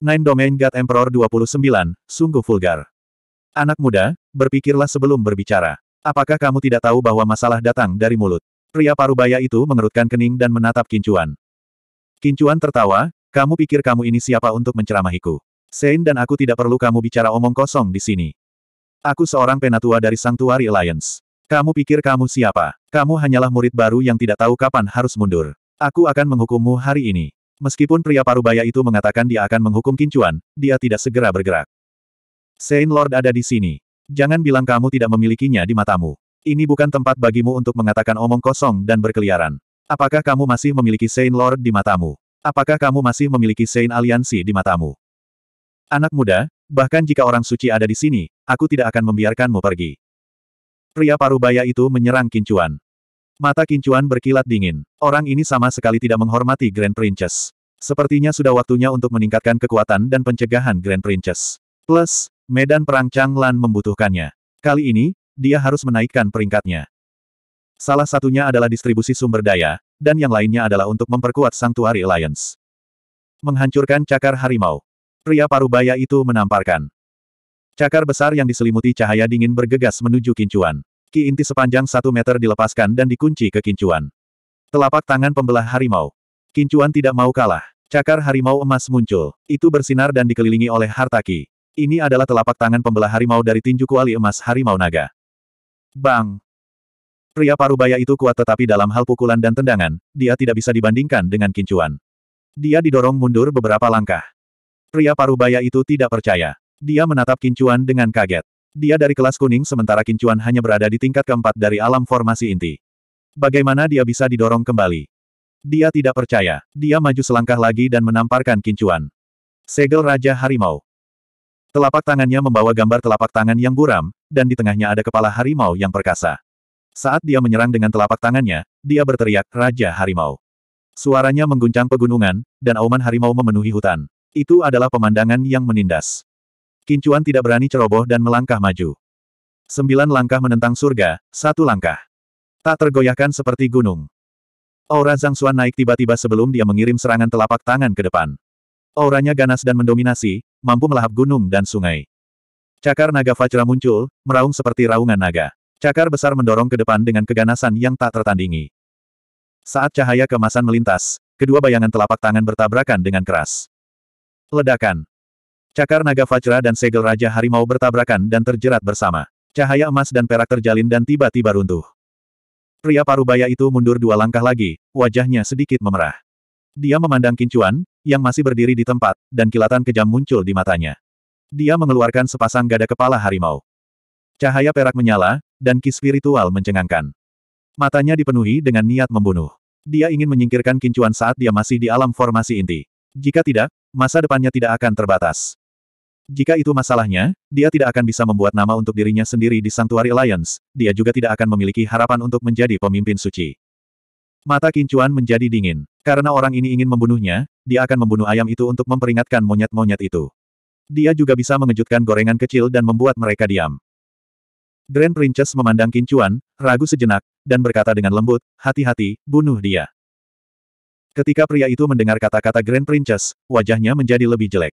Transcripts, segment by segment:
Nine Domain God Emperor 29, sungguh vulgar. Anak muda, berpikirlah sebelum berbicara. Apakah kamu tidak tahu bahwa masalah datang dari mulut? Pria parubaya itu mengerutkan kening dan menatap Kincuan. Kincuan tertawa, kamu pikir kamu ini siapa untuk menceramahiku? Sein dan aku tidak perlu kamu bicara omong kosong di sini. Aku seorang penatua dari Sanctuary Alliance. Kamu pikir kamu siapa? Kamu hanyalah murid baru yang tidak tahu kapan harus mundur. Aku akan menghukummu hari ini. Meskipun pria parubaya itu mengatakan dia akan menghukum Kincuan, dia tidak segera bergerak. Saint Lord ada di sini. Jangan bilang kamu tidak memilikinya di matamu. Ini bukan tempat bagimu untuk mengatakan omong kosong dan berkeliaran. Apakah kamu masih memiliki Saint Lord di matamu? Apakah kamu masih memiliki Saint Aliansi di matamu? Anak muda, bahkan jika orang suci ada di sini, aku tidak akan membiarkanmu pergi. Pria parubaya itu menyerang Kincuan. Mata Kincuan berkilat dingin. Orang ini sama sekali tidak menghormati Grand Princess. Sepertinya sudah waktunya untuk meningkatkan kekuatan dan pencegahan Grand Princess. Plus, Medan perang Changlan membutuhkannya. Kali ini, dia harus menaikkan peringkatnya. Salah satunya adalah distribusi sumber daya, dan yang lainnya adalah untuk memperkuat Sanctuary Alliance. Menghancurkan cakar harimau. Pria parubaya itu menamparkan. Cakar besar yang diselimuti cahaya dingin bergegas menuju kincuan. Ki inti sepanjang satu meter dilepaskan dan dikunci ke kincuan. Telapak tangan pembelah harimau. Kincuan tidak mau kalah. Cakar harimau emas muncul. Itu bersinar dan dikelilingi oleh harta ki. Ini adalah telapak tangan pembelah harimau dari tinju kuali emas harimau naga. Bang! Pria parubaya itu kuat tetapi dalam hal pukulan dan tendangan, dia tidak bisa dibandingkan dengan kincuan. Dia didorong mundur beberapa langkah. Pria parubaya itu tidak percaya. Dia menatap kincuan dengan kaget. Dia dari kelas kuning sementara kincuan hanya berada di tingkat keempat dari alam formasi inti. Bagaimana dia bisa didorong kembali? Dia tidak percaya. Dia maju selangkah lagi dan menamparkan kincuan. Segel Raja Harimau. Telapak tangannya membawa gambar telapak tangan yang buram, dan di tengahnya ada kepala harimau yang perkasa. Saat dia menyerang dengan telapak tangannya, dia berteriak, Raja Harimau. Suaranya mengguncang pegunungan, dan auman harimau memenuhi hutan. Itu adalah pemandangan yang menindas. Kincuan tidak berani ceroboh dan melangkah maju. Sembilan langkah menentang surga, satu langkah. Tak tergoyahkan seperti gunung. Aura Zhang Xuan naik tiba-tiba sebelum dia mengirim serangan telapak tangan ke depan. Auranya ganas dan mendominasi, mampu melahap gunung dan sungai. Cakar naga Vajra muncul, meraung seperti raungan naga. Cakar besar mendorong ke depan dengan keganasan yang tak tertandingi. Saat cahaya kemasan melintas, kedua bayangan telapak tangan bertabrakan dengan keras. Ledakan. Cakar naga Vajra dan segel Raja Harimau bertabrakan dan terjerat bersama. Cahaya emas dan perak terjalin dan tiba-tiba runtuh. Pria parubaya itu mundur dua langkah lagi, wajahnya sedikit memerah. Dia memandang Kincuan, yang masih berdiri di tempat, dan kilatan kejam muncul di matanya. Dia mengeluarkan sepasang gada kepala harimau. Cahaya perak menyala, dan ki spiritual mencengangkan. Matanya dipenuhi dengan niat membunuh. Dia ingin menyingkirkan Kincuan saat dia masih di alam formasi inti. Jika tidak, masa depannya tidak akan terbatas. Jika itu masalahnya, dia tidak akan bisa membuat nama untuk dirinya sendiri di Sanctuary Alliance, dia juga tidak akan memiliki harapan untuk menjadi pemimpin suci. Mata Kincuan menjadi dingin. Karena orang ini ingin membunuhnya, dia akan membunuh ayam itu untuk memperingatkan monyet-monyet itu. Dia juga bisa mengejutkan gorengan kecil dan membuat mereka diam. Grand Princess memandang Kincuan, ragu sejenak, dan berkata dengan lembut, hati-hati, bunuh dia. Ketika pria itu mendengar kata-kata Grand Princess, wajahnya menjadi lebih jelek.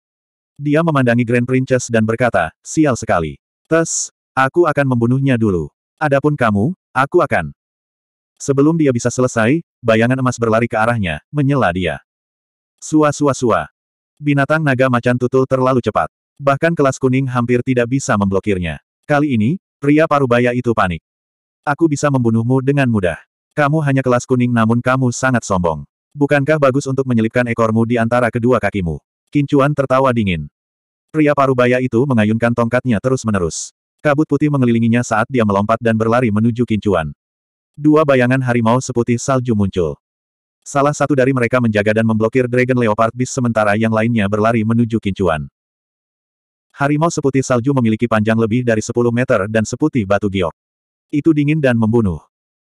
Dia memandangi Grand Princess dan berkata, sial sekali. Tes, aku akan membunuhnya dulu. Adapun kamu, aku akan. Sebelum dia bisa selesai, bayangan emas berlari ke arahnya, menyela dia. Sua sua sua. Binatang naga macan tutul terlalu cepat. Bahkan kelas kuning hampir tidak bisa memblokirnya. Kali ini, pria parubaya itu panik. Aku bisa membunuhmu dengan mudah. Kamu hanya kelas kuning namun kamu sangat sombong. Bukankah bagus untuk menyelipkan ekormu di antara kedua kakimu? Kincuan tertawa dingin. Pria parubaya itu mengayunkan tongkatnya terus-menerus. Kabut putih mengelilinginya saat dia melompat dan berlari menuju Kincuan. Dua bayangan harimau seputih salju muncul. Salah satu dari mereka menjaga dan memblokir Dragon Leopard Beast sementara yang lainnya berlari menuju kincuan. Harimau seputih salju memiliki panjang lebih dari 10 meter dan seputih batu giok. Itu dingin dan membunuh.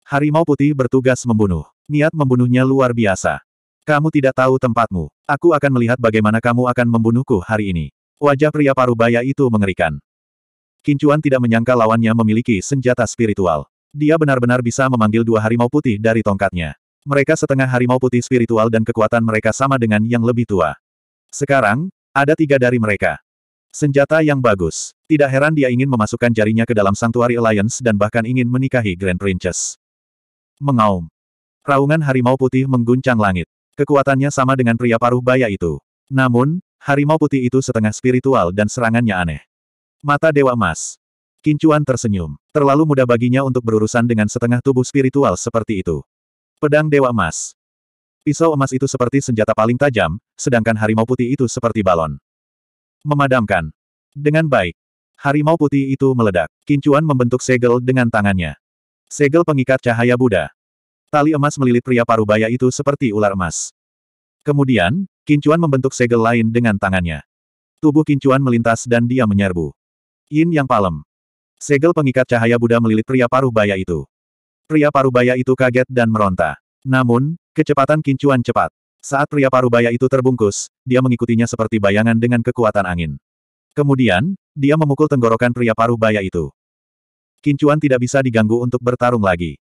Harimau putih bertugas membunuh. Niat membunuhnya luar biasa. Kamu tidak tahu tempatmu. Aku akan melihat bagaimana kamu akan membunuhku hari ini. Wajah pria parubaya itu mengerikan. Kincuan tidak menyangka lawannya memiliki senjata spiritual. Dia benar-benar bisa memanggil dua harimau putih dari tongkatnya. Mereka setengah harimau putih spiritual dan kekuatan mereka sama dengan yang lebih tua. Sekarang, Ada tiga dari mereka. Senjata yang bagus. Tidak heran dia ingin memasukkan jarinya ke dalam Sanctuary Alliance dan bahkan ingin menikahi Grand Princess. Mengaum. Raungan harimau putih mengguncang langit. Kekuatannya sama dengan pria paruh baya itu. Namun, harimau putih itu setengah spiritual dan serangannya aneh. Mata Dewa Emas. Kincuan tersenyum. Terlalu mudah baginya untuk berurusan dengan setengah tubuh spiritual seperti itu. Pedang Dewa Emas. Pisau emas itu seperti senjata paling tajam, sedangkan harimau putih itu seperti balon. Memadamkan. Dengan baik. Harimau putih itu meledak. Kincuan membentuk segel dengan tangannya. Segel pengikat cahaya Buddha. Tali emas melilit pria parubaya itu seperti ular emas. Kemudian, Kincuan membentuk segel lain dengan tangannya. Tubuh Kincuan melintas dan dia menyerbu. Yin yang palem. Segel pengikat cahaya Buddha melilit pria parubaya itu. Pria parubaya itu kaget dan meronta. Namun, Kecepatan kincuan cepat. Saat pria parubaya itu terbungkus, dia mengikutinya seperti bayangan dengan kekuatan angin. Kemudian, dia memukul tenggorokan pria parubaya itu. Kincuan tidak bisa diganggu untuk bertarung lagi.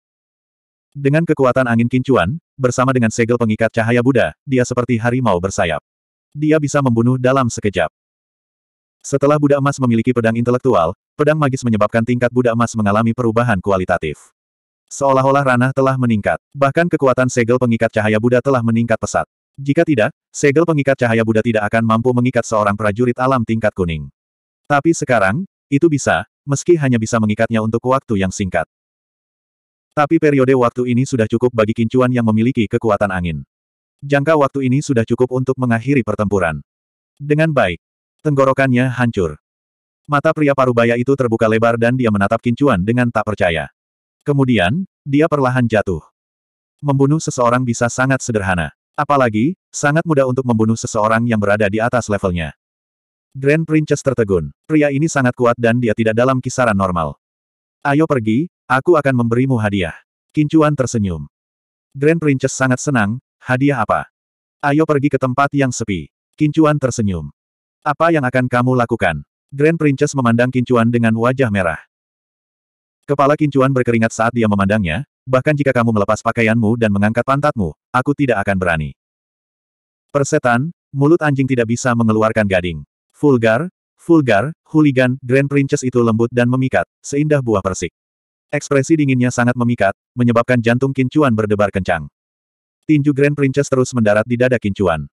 Dengan kekuatan angin kincuan, bersama dengan segel pengikat cahaya Buddha, dia seperti harimau bersayap. Dia bisa membunuh dalam sekejap. Setelah Buddha Emas memiliki pedang intelektual, pedang magis menyebabkan tingkat Buddha Emas mengalami perubahan kualitatif. Seolah-olah ranah telah meningkat. Bahkan kekuatan segel pengikat cahaya Buddha telah meningkat pesat. Jika tidak, segel pengikat cahaya Buddha tidak akan mampu mengikat seorang prajurit alam tingkat kuning. Tapi sekarang, itu bisa, meski hanya bisa mengikatnya untuk waktu yang singkat. Tapi periode waktu ini sudah cukup bagi kincuan yang memiliki kekuatan angin. Jangka waktu ini sudah cukup untuk mengakhiri pertempuran. Dengan baik, tenggorokannya hancur. Mata pria parubaya itu terbuka lebar dan dia menatap kincuan dengan tak percaya. Kemudian, dia perlahan jatuh. Membunuh seseorang bisa sangat sederhana. Apalagi, sangat mudah untuk membunuh seseorang yang berada di atas levelnya. Grand Princess tertegun. Pria ini sangat kuat dan dia tidak dalam kisaran normal. Ayo pergi, aku akan memberimu hadiah. Kincuan tersenyum. Grand Princess sangat senang, hadiah apa? Ayo pergi ke tempat yang sepi. Kincuan tersenyum. Apa yang akan kamu lakukan? Grand Princess memandang Kincuan dengan wajah merah. Kepala Kincuan berkeringat saat dia memandangnya, bahkan jika kamu melepas pakaianmu dan mengangkat pantatmu, aku tidak akan berani. Persetan, mulut anjing tidak bisa mengeluarkan gading. Vulgar, vulgar, hooligan, Grand Princess itu lembut dan memikat, seindah buah persik. Ekspresi dinginnya sangat memikat, menyebabkan jantung Kincuan berdebar kencang. Tinju Grand Princess terus mendarat di dada Kincuan.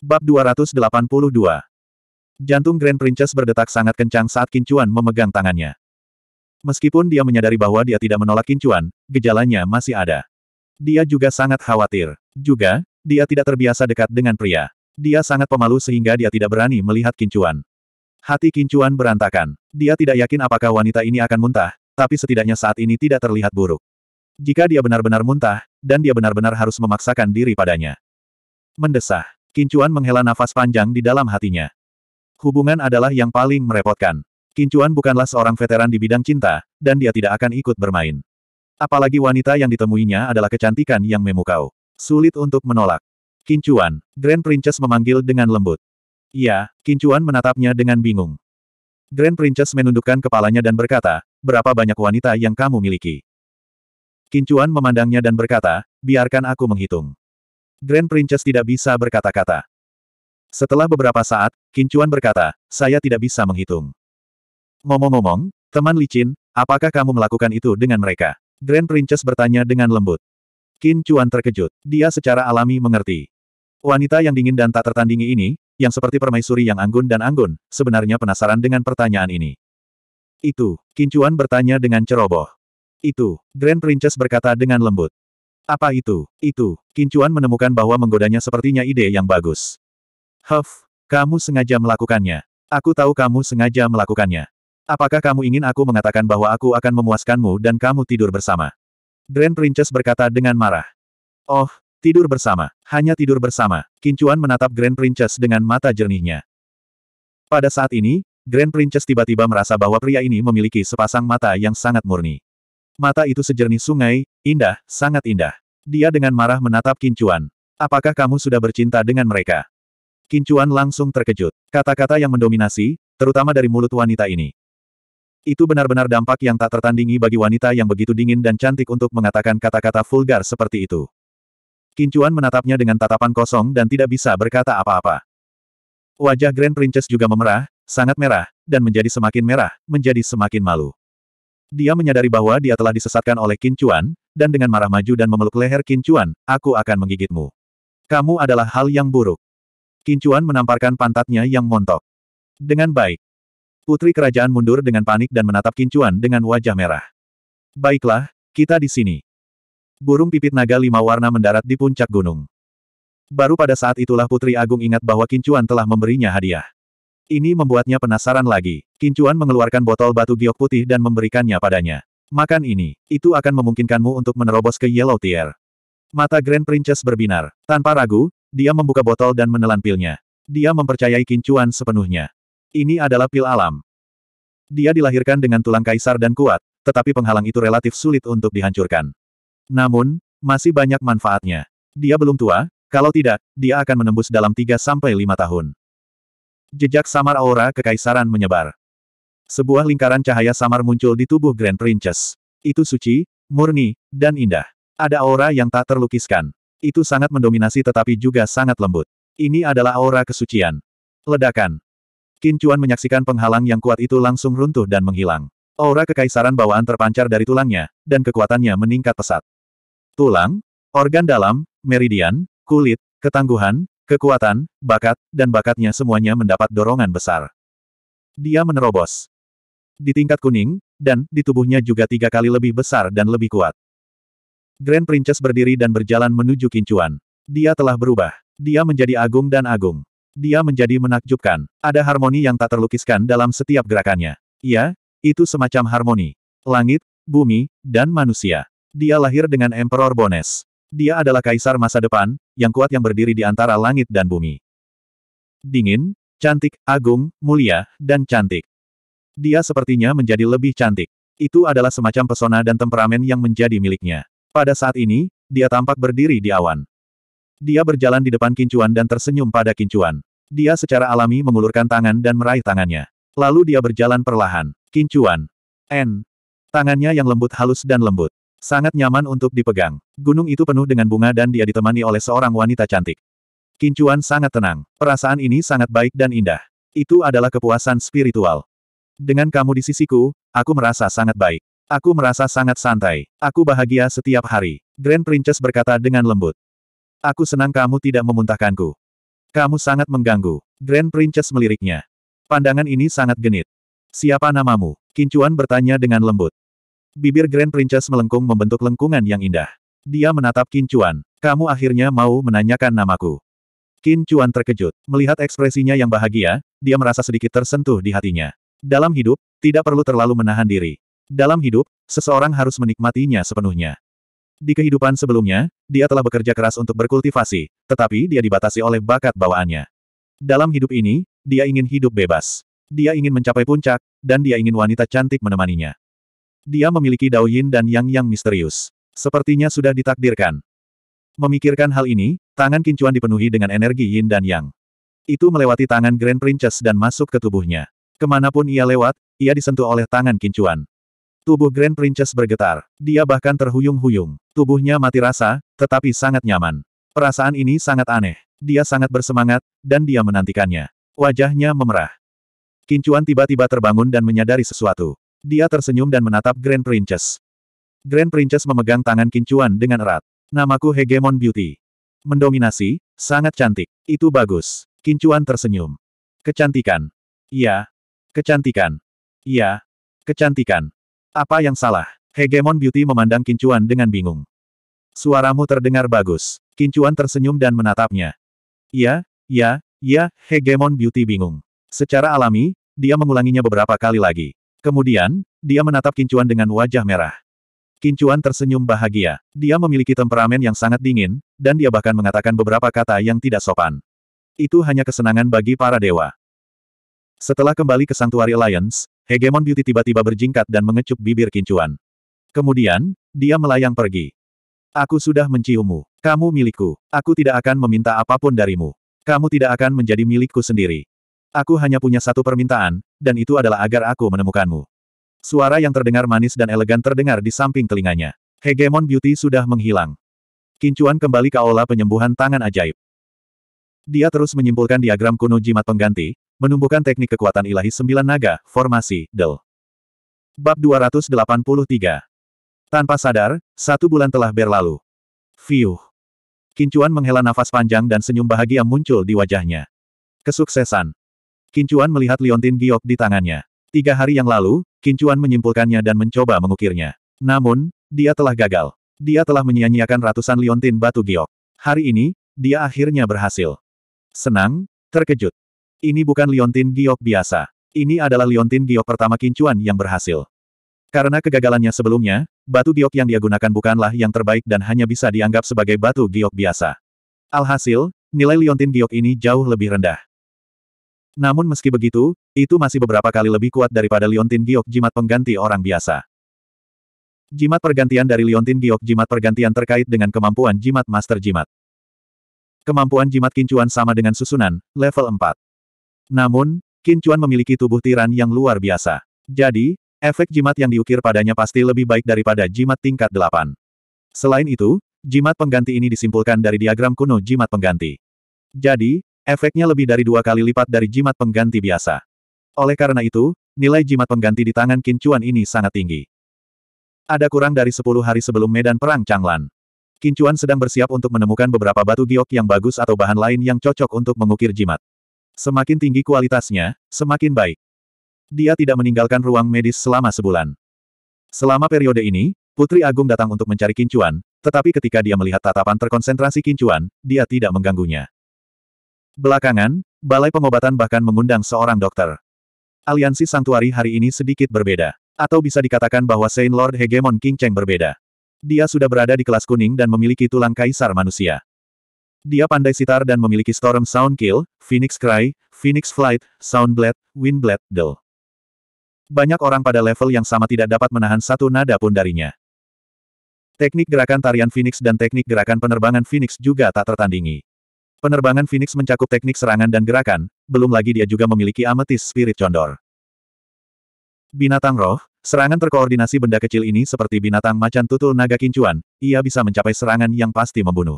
Bab 282 Jantung Grand Princess berdetak sangat kencang saat Kincuan memegang tangannya. Meskipun dia menyadari bahwa dia tidak menolak kincuan, gejalanya masih ada. Dia juga sangat khawatir. Juga, dia tidak terbiasa dekat dengan pria. Dia sangat pemalu sehingga dia tidak berani melihat kincuan. Hati kincuan berantakan. Dia tidak yakin apakah wanita ini akan muntah, tapi setidaknya saat ini tidak terlihat buruk. Jika dia benar-benar muntah, dan dia benar-benar harus memaksakan diri padanya. Mendesah. Kincuan menghela nafas panjang di dalam hatinya. Hubungan adalah yang paling merepotkan. Kincuan bukanlah seorang veteran di bidang cinta, dan dia tidak akan ikut bermain. Apalagi wanita yang ditemuinya adalah kecantikan yang memukau. Sulit untuk menolak. Kincuan, Grand Princess memanggil dengan lembut. Iya, Kincuan menatapnya dengan bingung. Grand Princess menundukkan kepalanya dan berkata, berapa banyak wanita yang kamu miliki? Kincuan memandangnya dan berkata, biarkan aku menghitung. Grand Princess tidak bisa berkata-kata. Setelah beberapa saat, Kincuan berkata, saya tidak bisa menghitung. Ngomong-ngomong, teman licin, apakah kamu melakukan itu dengan mereka? Grand Princess bertanya dengan lembut. Qin Chuan terkejut. Dia secara alami mengerti. Wanita yang dingin dan tak tertandingi ini, yang seperti permaisuri yang anggun dan anggun, sebenarnya penasaran dengan pertanyaan ini. Itu, Qin Chuan bertanya dengan ceroboh. Itu, Grand Princess berkata dengan lembut. Apa itu? Itu, Qin Chuan menemukan bahwa menggodanya sepertinya ide yang bagus. Huff, kamu sengaja melakukannya. Aku tahu kamu sengaja melakukannya. Apakah kamu ingin aku mengatakan bahwa aku akan memuaskanmu dan kamu tidur bersama? Grand Princess berkata dengan marah. Oh, tidur bersama. Hanya tidur bersama. Kincuan menatap Grand Princess dengan mata jernihnya. Pada saat ini, Grand Princess tiba-tiba merasa bahwa pria ini memiliki sepasang mata yang sangat murni. Mata itu sejernih sungai, indah, sangat indah. Dia dengan marah menatap Kincuan. Apakah kamu sudah bercinta dengan mereka? Kincuan langsung terkejut. Kata-kata yang mendominasi, terutama dari mulut wanita ini. Itu benar-benar dampak yang tak tertandingi bagi wanita yang begitu dingin dan cantik untuk mengatakan kata-kata vulgar seperti itu. Kincuan menatapnya dengan tatapan kosong dan tidak bisa berkata apa-apa. Wajah Grand Princess juga memerah, sangat merah, dan menjadi semakin merah, menjadi semakin malu. Dia menyadari bahwa dia telah disesatkan oleh Qin Chuan, dan dengan marah maju dan memeluk leher Qin Chuan, aku akan menggigitmu. Kamu adalah hal yang buruk. Qin Chuan menamparkan pantatnya yang montok. Dengan baik. Putri kerajaan mundur dengan panik dan menatap Qin Chuan dengan wajah merah. Baiklah, kita di sini. Burung pipit naga lima warna mendarat di puncak gunung. Baru pada saat itulah Putri Agung ingat bahwa Kincuan telah memberinya hadiah. Ini membuatnya penasaran lagi. Kincuan mengeluarkan botol batu giok putih dan memberikannya padanya. Makan ini. Itu akan memungkinkanmu untuk menerobos ke Yellow Tier. Mata Grand Princess berbinar. Tanpa ragu, dia membuka botol dan menelan pilnya. Dia mempercayai Kincuan sepenuhnya. Ini adalah pil alam. Dia dilahirkan dengan tulang kaisar dan kuat, tetapi penghalang itu relatif sulit untuk dihancurkan. Namun, masih banyak manfaatnya. Dia belum tua, kalau tidak, dia akan menembus dalam 3-5 tahun. Jejak samar aura kekaisaran menyebar. Sebuah lingkaran cahaya samar muncul di tubuh Grand Princess. Itu suci, murni, dan indah. Ada aura yang tak terlukiskan. Itu sangat mendominasi tetapi juga sangat lembut. Ini adalah aura kesucian. Ledakan. Qin Chuan menyaksikan penghalang yang kuat itu langsung runtuh dan menghilang. Aura kekaisaran bawaan terpancar dari tulangnya, dan kekuatannya meningkat pesat. Tulang, organ dalam, meridian, kulit, ketangguhan, kekuatan, bakat, dan bakatnya semuanya mendapat dorongan besar. Dia menerobos. Di tingkat kuning, dan di tubuhnya juga tiga kali lebih besar dan lebih kuat. Grand Princess berdiri dan berjalan menuju kincuan. Dia telah berubah. Dia menjadi agung dan agung. Dia menjadi menakjubkan. Ada harmoni yang tak terlukiskan dalam setiap gerakannya. Ya, itu semacam harmoni. Langit, bumi, dan manusia. Dia lahir dengan Emperor Bones. Dia adalah kaisar masa depan, yang kuat yang berdiri di antara langit dan bumi. Dingin, cantik, agung, mulia, dan cantik. Dia sepertinya menjadi lebih cantik. Itu adalah semacam pesona dan temperamen yang menjadi miliknya. Pada saat ini, dia tampak berdiri di awan. Dia berjalan di depan kincuan dan tersenyum pada kincuan. Dia secara alami mengulurkan tangan dan meraih tangannya. Lalu dia berjalan perlahan. Kincuan. N. Tangannya yang lembut halus dan lembut. Sangat nyaman untuk dipegang. Gunung itu penuh dengan bunga dan dia ditemani oleh seorang wanita cantik. Kincuan sangat tenang. Perasaan ini sangat baik dan indah. Itu adalah kepuasan spiritual. Dengan kamu di sisiku, aku merasa sangat baik. Aku merasa sangat santai. Aku bahagia setiap hari. Grand Princess berkata dengan lembut. Aku senang kamu tidak memuntahkanku. Kamu sangat mengganggu. Grand Princess meliriknya. Pandangan ini sangat genit. Siapa namamu? Kincuan bertanya dengan lembut. Bibir Grand Princess melengkung membentuk lengkungan yang indah. Dia menatap Qin Chuan. Kamu akhirnya mau menanyakan namaku. Qin Chuan terkejut. Melihat ekspresinya yang bahagia, dia merasa sedikit tersentuh di hatinya. Dalam hidup, tidak perlu terlalu menahan diri. Dalam hidup, seseorang harus menikmatinya sepenuhnya. Di kehidupan sebelumnya, dia telah bekerja keras untuk berkultivasi, tetapi dia dibatasi oleh bakat bawaannya. Dalam hidup ini, dia ingin hidup bebas. Dia ingin mencapai puncak, dan dia ingin wanita cantik menemaninya. Dia memiliki Dao Yin dan Yang yang misterius. Sepertinya sudah ditakdirkan. Memikirkan hal ini, tangan Kincuan dipenuhi dengan energi Yin dan Yang. Itu melewati tangan Grand Princess dan masuk ke tubuhnya. Ke mana pun ia lewat, ia disentuh oleh tangan Kincuan. Tubuh Grand Princess bergetar. Dia bahkan terhuyung-huyung. Tubuhnya mati rasa, tetapi sangat nyaman. Perasaan ini sangat aneh. Dia sangat bersemangat, dan dia menantikannya. Wajahnya memerah. Kincuan tiba-tiba terbangun dan menyadari sesuatu. Dia tersenyum dan menatap Grand Princess. Grand Princess memegang tangan Kincuan dengan erat. Namaku Hegemon Beauty. Mendominasi, sangat cantik. Itu bagus. Kincuan tersenyum. Kecantikan. Iya. Kecantikan. Iya. Kecantikan. Apa yang salah? Hegemon Beauty memandang Kincuan dengan bingung. Suaramu terdengar bagus. Kincuan tersenyum dan menatapnya. Iya, iya, iya, Hegemon Beauty bingung. Secara alami, dia mengulanginya beberapa kali lagi. Kemudian, dia menatap Kincuan dengan wajah merah. Kincuan tersenyum bahagia. Dia memiliki temperamen yang sangat dingin, dan dia bahkan mengatakan beberapa kata yang tidak sopan. Itu hanya kesenangan bagi para dewa. Setelah kembali ke Sanctuary Alliance, Hegemon Beauty tiba-tiba berjingkat dan mengecup bibir Kincuan. Kemudian, dia melayang pergi. Aku sudah menciummu. Kamu milikku. Aku tidak akan meminta apa pun darimu. Kamu tidak akan menjadi milikku sendiri. Aku hanya punya satu permintaan, dan itu adalah agar aku menemukanmu. Suara yang terdengar manis dan elegan terdengar di samping telinganya. Hegemon Beauty sudah menghilang. Kincuan kembali ke aula penyembuhan tangan ajaib. Dia terus menyimpulkan diagram kuno jimat pengganti, menumbuhkan teknik kekuatan ilahi sembilan naga, formasi, del. Bab 283. Tanpa sadar, satu bulan telah berlalu. Fiuh. Kincuan menghela nafas panjang dan senyum bahagia muncul di wajahnya. Kesuksesan. Kincuan melihat liontin giok di tangannya. Tiga hari yang lalu, Kincuan menyimpulkannya dan mencoba mengukirnya. Namun, dia telah gagal. Dia telah menyia-nyiakan ratusan liontin batu giok. Hari ini, dia akhirnya berhasil. Senang, terkejut. Ini bukan liontin giok biasa. Ini adalah liontin giok pertama Kincuan yang berhasil. Karena kegagalannya sebelumnya, batu giok yang dia gunakan bukanlah yang terbaik dan hanya bisa dianggap sebagai batu giok biasa. Alhasil, nilai liontin giok ini jauh lebih rendah. Namun meski begitu, itu masih beberapa kali lebih kuat daripada liontin giok jimat pengganti orang biasa. Jimat pergantian dari liontin giok jimat pergantian terkait dengan kemampuan jimat master jimat. Kemampuan jimat kincuan sama dengan susunan, level 4. Namun, kincuan memiliki tubuh tiran yang luar biasa. Jadi, Efek jimat yang diukir padanya pasti lebih baik daripada jimat tingkat 8. Selain itu, jimat pengganti ini disimpulkan dari diagram kuno jimat pengganti. Jadi, efeknya lebih dari dua kali lipat dari jimat pengganti biasa. Oleh karena itu, nilai jimat pengganti di tangan Qin Chuan ini sangat tinggi. Ada kurang dari 10 hari sebelum medan perang Changlan. Qin Chuan sedang bersiap untuk menemukan beberapa batu giok yang bagus atau bahan lain yang cocok untuk mengukir jimat. Semakin tinggi kualitasnya, semakin baik. Dia tidak meninggalkan ruang medis selama sebulan. Selama periode ini, Putri Agung datang untuk mencari kincuan, tetapi ketika dia melihat tatapan terkonsentrasi kincuan, dia tidak mengganggunya. Belakangan, Balai Pengobatan bahkan mengundang seorang dokter. Aliansi Santuari hari ini sedikit berbeda. Atau bisa dikatakan bahwa Saint Lord Hegemon King Cheng berbeda. Dia sudah berada di kelas kuning dan memiliki tulang kaisar manusia. Dia pandai sitar dan memiliki Storm Sound Kill, Phoenix Cry, Phoenix Flight, Sound Blade, Wind Blade, Del. Banyak orang pada level yang sama tidak dapat menahan satu nada pun darinya. Teknik gerakan tarian Phoenix dan teknik gerakan penerbangan Phoenix juga tak tertandingi. Penerbangan Phoenix mencakup teknik serangan dan gerakan, belum lagi dia juga memiliki ametis spirit condor. Binatang roh, serangan terkoordinasi benda kecil ini seperti binatang macan tutul naga kincuan, ia bisa mencapai serangan yang pasti membunuh.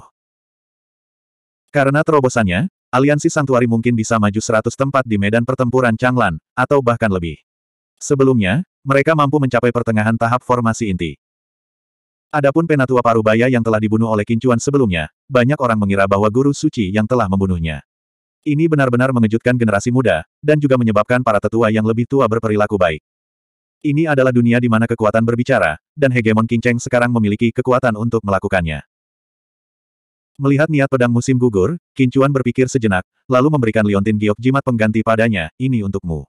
Karena terobosannya, aliansi Santuari mungkin bisa maju 100 tempat di medan pertempuran Changlan, atau bahkan lebih. Sebelumnya, mereka mampu mencapai pertengahan tahap formasi inti. Adapun penatua Parubaya yang telah dibunuh oleh Kincuan sebelumnya, banyak orang mengira bahwa guru suci yang telah membunuhnya. Ini benar-benar mengejutkan generasi muda, dan juga menyebabkan para tetua yang lebih tua berperilaku baik. Ini adalah dunia di mana kekuatan berbicara, dan hegemon Cheng sekarang memiliki kekuatan untuk melakukannya. Melihat niat pedang musim gugur, Kincuan berpikir sejenak, lalu memberikan Liontin Giok jimat pengganti padanya, ini untukmu.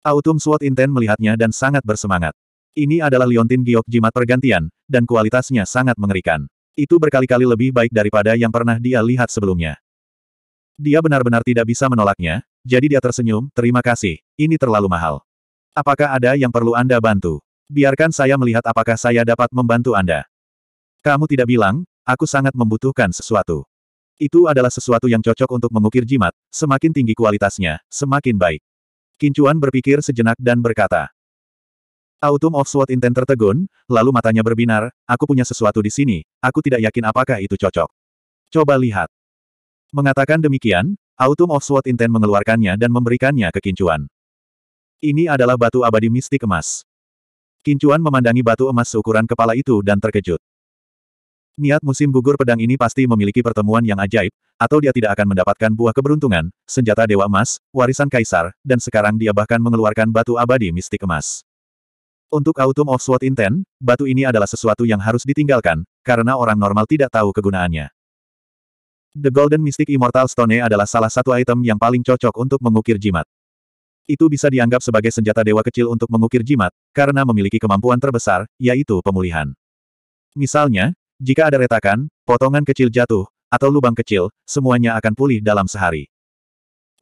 Autumn Sword Inten melihatnya dan sangat bersemangat. Ini adalah liontin giok jimat pergantian, dan kualitasnya sangat mengerikan. Itu berkali-kali lebih baik daripada yang pernah dia lihat sebelumnya. Dia benar-benar tidak bisa menolaknya, jadi dia tersenyum, terima kasih, ini terlalu mahal. Apakah ada yang perlu Anda bantu? Biarkan saya melihat apakah saya dapat membantu Anda. Kamu tidak bilang, aku sangat membutuhkan sesuatu. Itu adalah sesuatu yang cocok untuk mengukir jimat, semakin tinggi kualitasnya, semakin baik. Kincuan berpikir sejenak dan berkata. Autumn of Sword Intent tertegun, lalu matanya berbinar, aku punya sesuatu di sini, aku tidak yakin apakah itu cocok. Coba lihat. Mengatakan demikian, Autumn of Sword Intent mengeluarkannya dan memberikannya ke Kincuan. Ini adalah batu abadi mistik emas. Kincuan memandangi batu emas seukuran kepala itu dan terkejut. Niat musim gugur pedang ini pasti memiliki pertemuan yang ajaib, atau dia tidak akan mendapatkan buah keberuntungan, senjata dewa emas, warisan kaisar, dan sekarang dia bahkan mengeluarkan batu abadi mistik emas. Untuk Autumn of Sword Intent, batu ini adalah sesuatu yang harus ditinggalkan, karena orang normal tidak tahu kegunaannya. The Golden Mystic Immortal Stone adalah salah satu item yang paling cocok untuk mengukir jimat. Itu bisa dianggap sebagai senjata dewa kecil untuk mengukir jimat, karena memiliki kemampuan terbesar, yaitu pemulihan. Misalnya, jika ada retakan, potongan kecil jatuh, atau lubang kecil, semuanya akan pulih dalam sehari.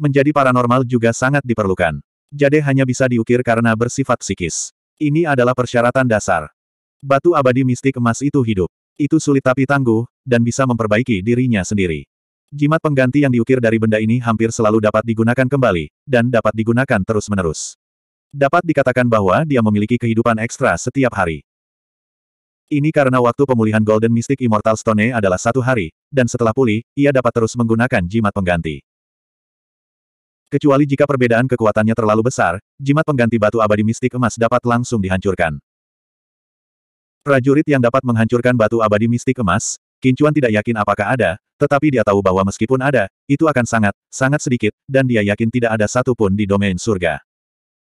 Menjadi paranormal juga sangat diperlukan. Jade hanya bisa diukir karena bersifat psikis. Ini adalah persyaratan dasar. Batu abadi mistik emas itu hidup. Itu sulit tapi tangguh, dan bisa memperbaiki dirinya sendiri. Jimat pengganti yang diukir dari benda ini hampir selalu dapat digunakan kembali, dan dapat digunakan terus-menerus. Dapat dikatakan bahwa dia memiliki kehidupan ekstra setiap hari. Ini karena waktu pemulihan Golden Mystic Immortal Stone adalah satu hari, dan setelah pulih, ia dapat terus menggunakan jimat pengganti. Kecuali jika perbedaan kekuatannya terlalu besar, jimat pengganti batu abadi mistik emas dapat langsung dihancurkan. Prajurit yang dapat menghancurkan batu abadi mistik emas, Kincuan tidak yakin apakah ada, tetapi dia tahu bahwa meskipun ada, itu akan sangat, sangat sedikit, dan dia yakin tidak ada satupun di domain surga.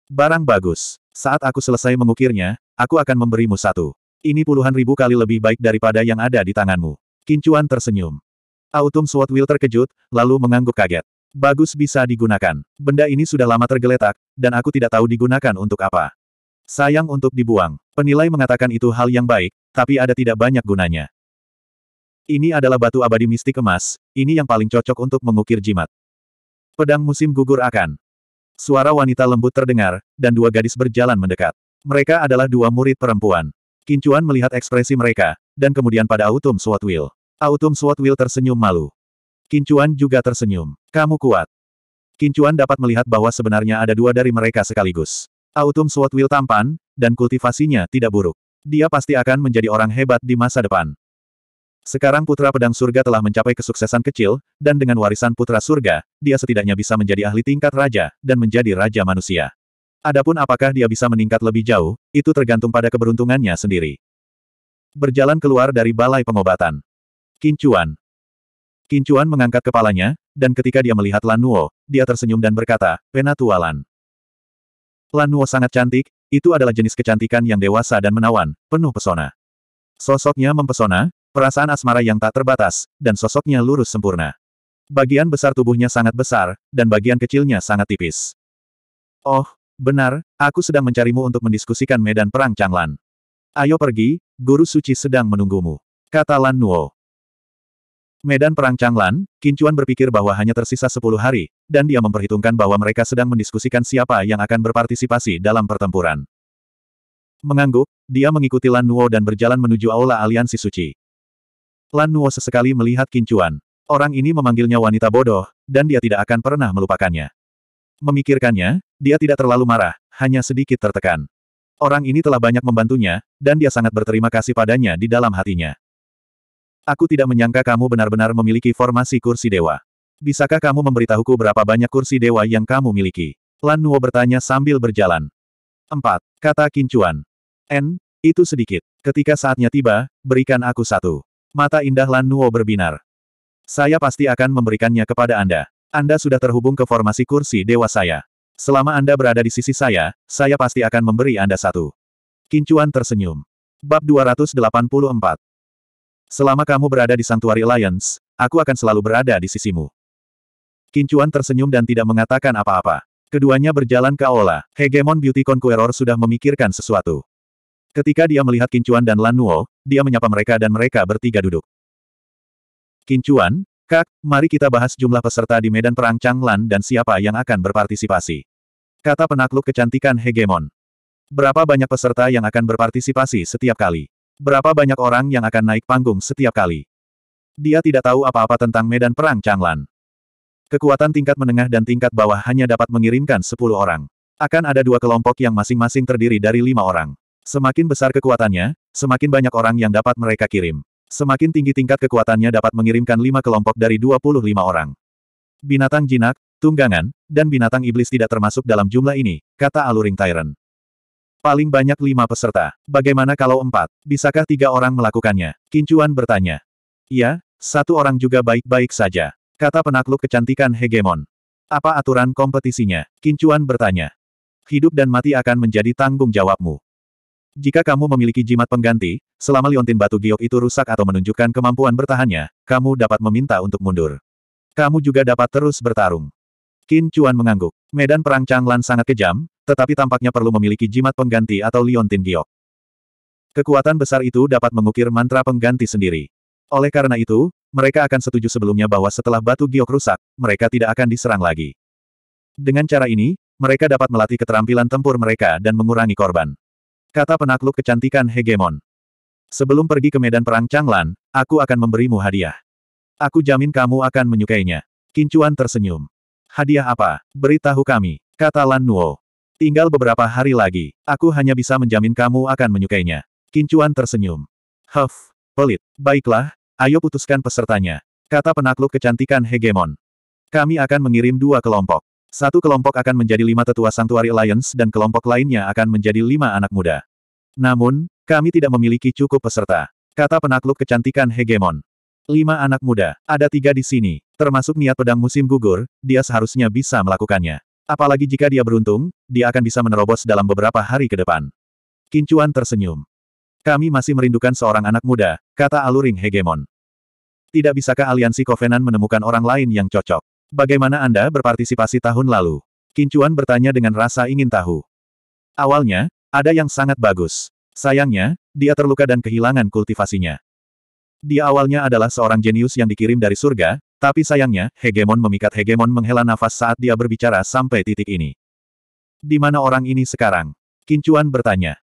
Barang bagus. Saat aku selesai mengukirnya, aku akan memberimu satu. Ini puluhan ribu kali lebih baik daripada yang ada di tanganmu. Kincuan tersenyum. Autumn Sword terkejut, lalu mengangguk kaget. Bagus bisa digunakan. Benda ini sudah lama tergeletak, dan aku tidak tahu digunakan untuk apa. Sayang untuk dibuang. Penilai mengatakan itu hal yang baik, tapi ada tidak banyak gunanya. Ini adalah batu abadi mistik emas, ini yang paling cocok untuk mengukir jimat. Pedang musim gugur akan. Suara wanita lembut terdengar, dan dua gadis berjalan mendekat. Mereka adalah dua murid perempuan. Kincuan melihat ekspresi mereka, dan kemudian pada Autumn Swordwill. Autumn Swordwill tersenyum malu. Kincuan juga tersenyum. Kamu kuat. Kincuan dapat melihat bahwa sebenarnya ada dua dari mereka sekaligus. Autumn Swordwill tampan, dan kultivasinya tidak buruk. Dia pasti akan menjadi orang hebat di masa depan. Sekarang Putra Pedang Surga telah mencapai kesuksesan kecil, dan dengan warisan Putra Surga, dia setidaknya bisa menjadi ahli tingkat raja, dan menjadi raja manusia. Adapun apakah dia bisa meningkat lebih jauh, itu tergantung pada keberuntungannya sendiri. Berjalan keluar dari balai pengobatan. Kincuan. Kincuan mengangkat kepalanya, dan ketika dia melihat Lan Nuo, dia tersenyum dan berkata, Penatualan. Lan Nuo sangat cantik, itu adalah jenis kecantikan yang dewasa dan menawan, penuh pesona. Sosoknya mempesona, Perasaan asmara yang tak terbatas, dan sosoknya lurus sempurna. Bagian besar tubuhnya sangat besar, dan bagian kecilnya sangat tipis. Oh, benar, aku sedang mencarimu untuk mendiskusikan medan perang Changlan. Ayo pergi, guru suci sedang menunggumu. Kata Lan Nuo. Medan perang Changlan, Kincuan berpikir bahwa hanya tersisa 10 hari, dan dia memperhitungkan bahwa mereka sedang mendiskusikan siapa yang akan berpartisipasi dalam pertempuran. Mengangguk, dia mengikuti Lan Nuo dan berjalan menuju Aula Aliansi Suci. Lan Nuo sesekali melihat Kincuan. Orang ini memanggilnya wanita bodoh, dan dia tidak akan pernah melupakannya. Memikirkannya, dia tidak terlalu marah, hanya sedikit tertekan. Orang ini telah banyak membantunya, dan dia sangat berterima kasih padanya di dalam hatinya. Aku tidak menyangka kamu benar-benar memiliki formasi kursi dewa. Bisakah kamu memberitahuku berapa banyak kursi dewa yang kamu miliki? Lan Nuo bertanya sambil berjalan. Empat, kata Kincuan. N, itu sedikit. Ketika saatnya tiba, berikan aku satu. Mata indah Lan Nuo berbinar. Saya pasti akan memberikannya kepada Anda. Anda sudah terhubung ke formasi kursi dewa saya. Selama Anda berada di sisi saya, saya pasti akan memberi Anda satu. Kincuan tersenyum. Bab 284. Selama kamu berada di Sanctuary Alliance, aku akan selalu berada di sisimu. Kincuan tersenyum dan tidak mengatakan apa-apa. Keduanya berjalan ke Aula. Hegemon Beauty Conqueror sudah memikirkan sesuatu. Ketika dia melihat Kincuan dan Lan Nuo, dia menyapa mereka dan mereka bertiga duduk. Kincuan, Kak, mari kita bahas jumlah peserta di medan perang Changlan dan siapa yang akan berpartisipasi. Kata penakluk kecantikan Hegemon. Berapa banyak peserta yang akan berpartisipasi setiap kali? Berapa banyak orang yang akan naik panggung setiap kali? Dia tidak tahu apa-apa tentang medan perang Changlan. Kekuatan tingkat menengah dan tingkat bawah hanya dapat mengirimkan 10 orang. Akan ada dua kelompok yang masing-masing terdiri dari lima orang. Semakin besar kekuatannya, semakin banyak orang yang dapat mereka kirim. Semakin tinggi tingkat kekuatannya dapat mengirimkan lima kelompok dari 25 orang. Binatang jinak, tunggangan, dan binatang iblis tidak termasuk dalam jumlah ini, kata Aluring Tyrant. Paling banyak lima peserta. Bagaimana kalau empat? Bisakah tiga orang melakukannya? Kincuan bertanya. Ya, satu orang juga baik-baik saja. Kata penakluk kecantikan Hegemon. Apa aturan kompetisinya? Kincuan bertanya. Hidup dan mati akan menjadi tanggung jawabmu. Jika kamu memiliki jimat pengganti, selama liontin batu giok itu rusak atau menunjukkan kemampuan bertahannya, kamu dapat meminta untuk mundur. Kamu juga dapat terus bertarung. Qin Chuan mengangguk. Medan perang Changlan sangat kejam, tetapi tampaknya perlu memiliki jimat pengganti atau liontin giok. Kekuatan besar itu dapat mengukir mantra pengganti sendiri. Oleh karena itu, mereka akan setuju sebelumnya bahwa setelah batu giok rusak, mereka tidak akan diserang lagi. Dengan cara ini, mereka dapat melatih keterampilan tempur mereka dan mengurangi korban. Kata penakluk kecantikan Hegemon. Sebelum pergi ke medan perang Changlan, aku akan memberimu hadiah. Aku jamin kamu akan menyukainya. Kincuan tersenyum. Hadiah apa? Beritahu kami, kata Lan Nuo. Tinggal beberapa hari lagi, aku hanya bisa menjamin kamu akan menyukainya. Kincuan tersenyum. Huff, pelit. Baiklah, ayo putuskan pesertanya. Kata penakluk kecantikan hegemon. Kami akan mengirim dua kelompok. Satu kelompok akan menjadi lima tetua Sanctuary Alliance dan kelompok lainnya akan menjadi lima anak muda. Namun, kami tidak memiliki cukup peserta. Kata penakluk kecantikan hegemon. Lima anak muda, ada tiga di sini. Termasuk niat pedang musim gugur, dia seharusnya bisa melakukannya. Apalagi jika dia beruntung, dia akan bisa menerobos dalam beberapa hari ke depan. Kincuan tersenyum. Kami masih merindukan seorang anak muda, kata aluring hegemon. Tidak bisakah aliansi Covenant menemukan orang lain yang cocok? Bagaimana Anda berpartisipasi tahun lalu? Kincuan bertanya dengan rasa ingin tahu. Awalnya, ada yang sangat bagus. Sayangnya, dia terluka dan kehilangan kultivasinya. Dia awalnya adalah seorang jenius yang dikirim dari surga, tapi sayangnya, Hegemon memikat Hegemon menghela nafas saat dia berbicara sampai titik ini. Di mana orang ini sekarang? Kincuan bertanya.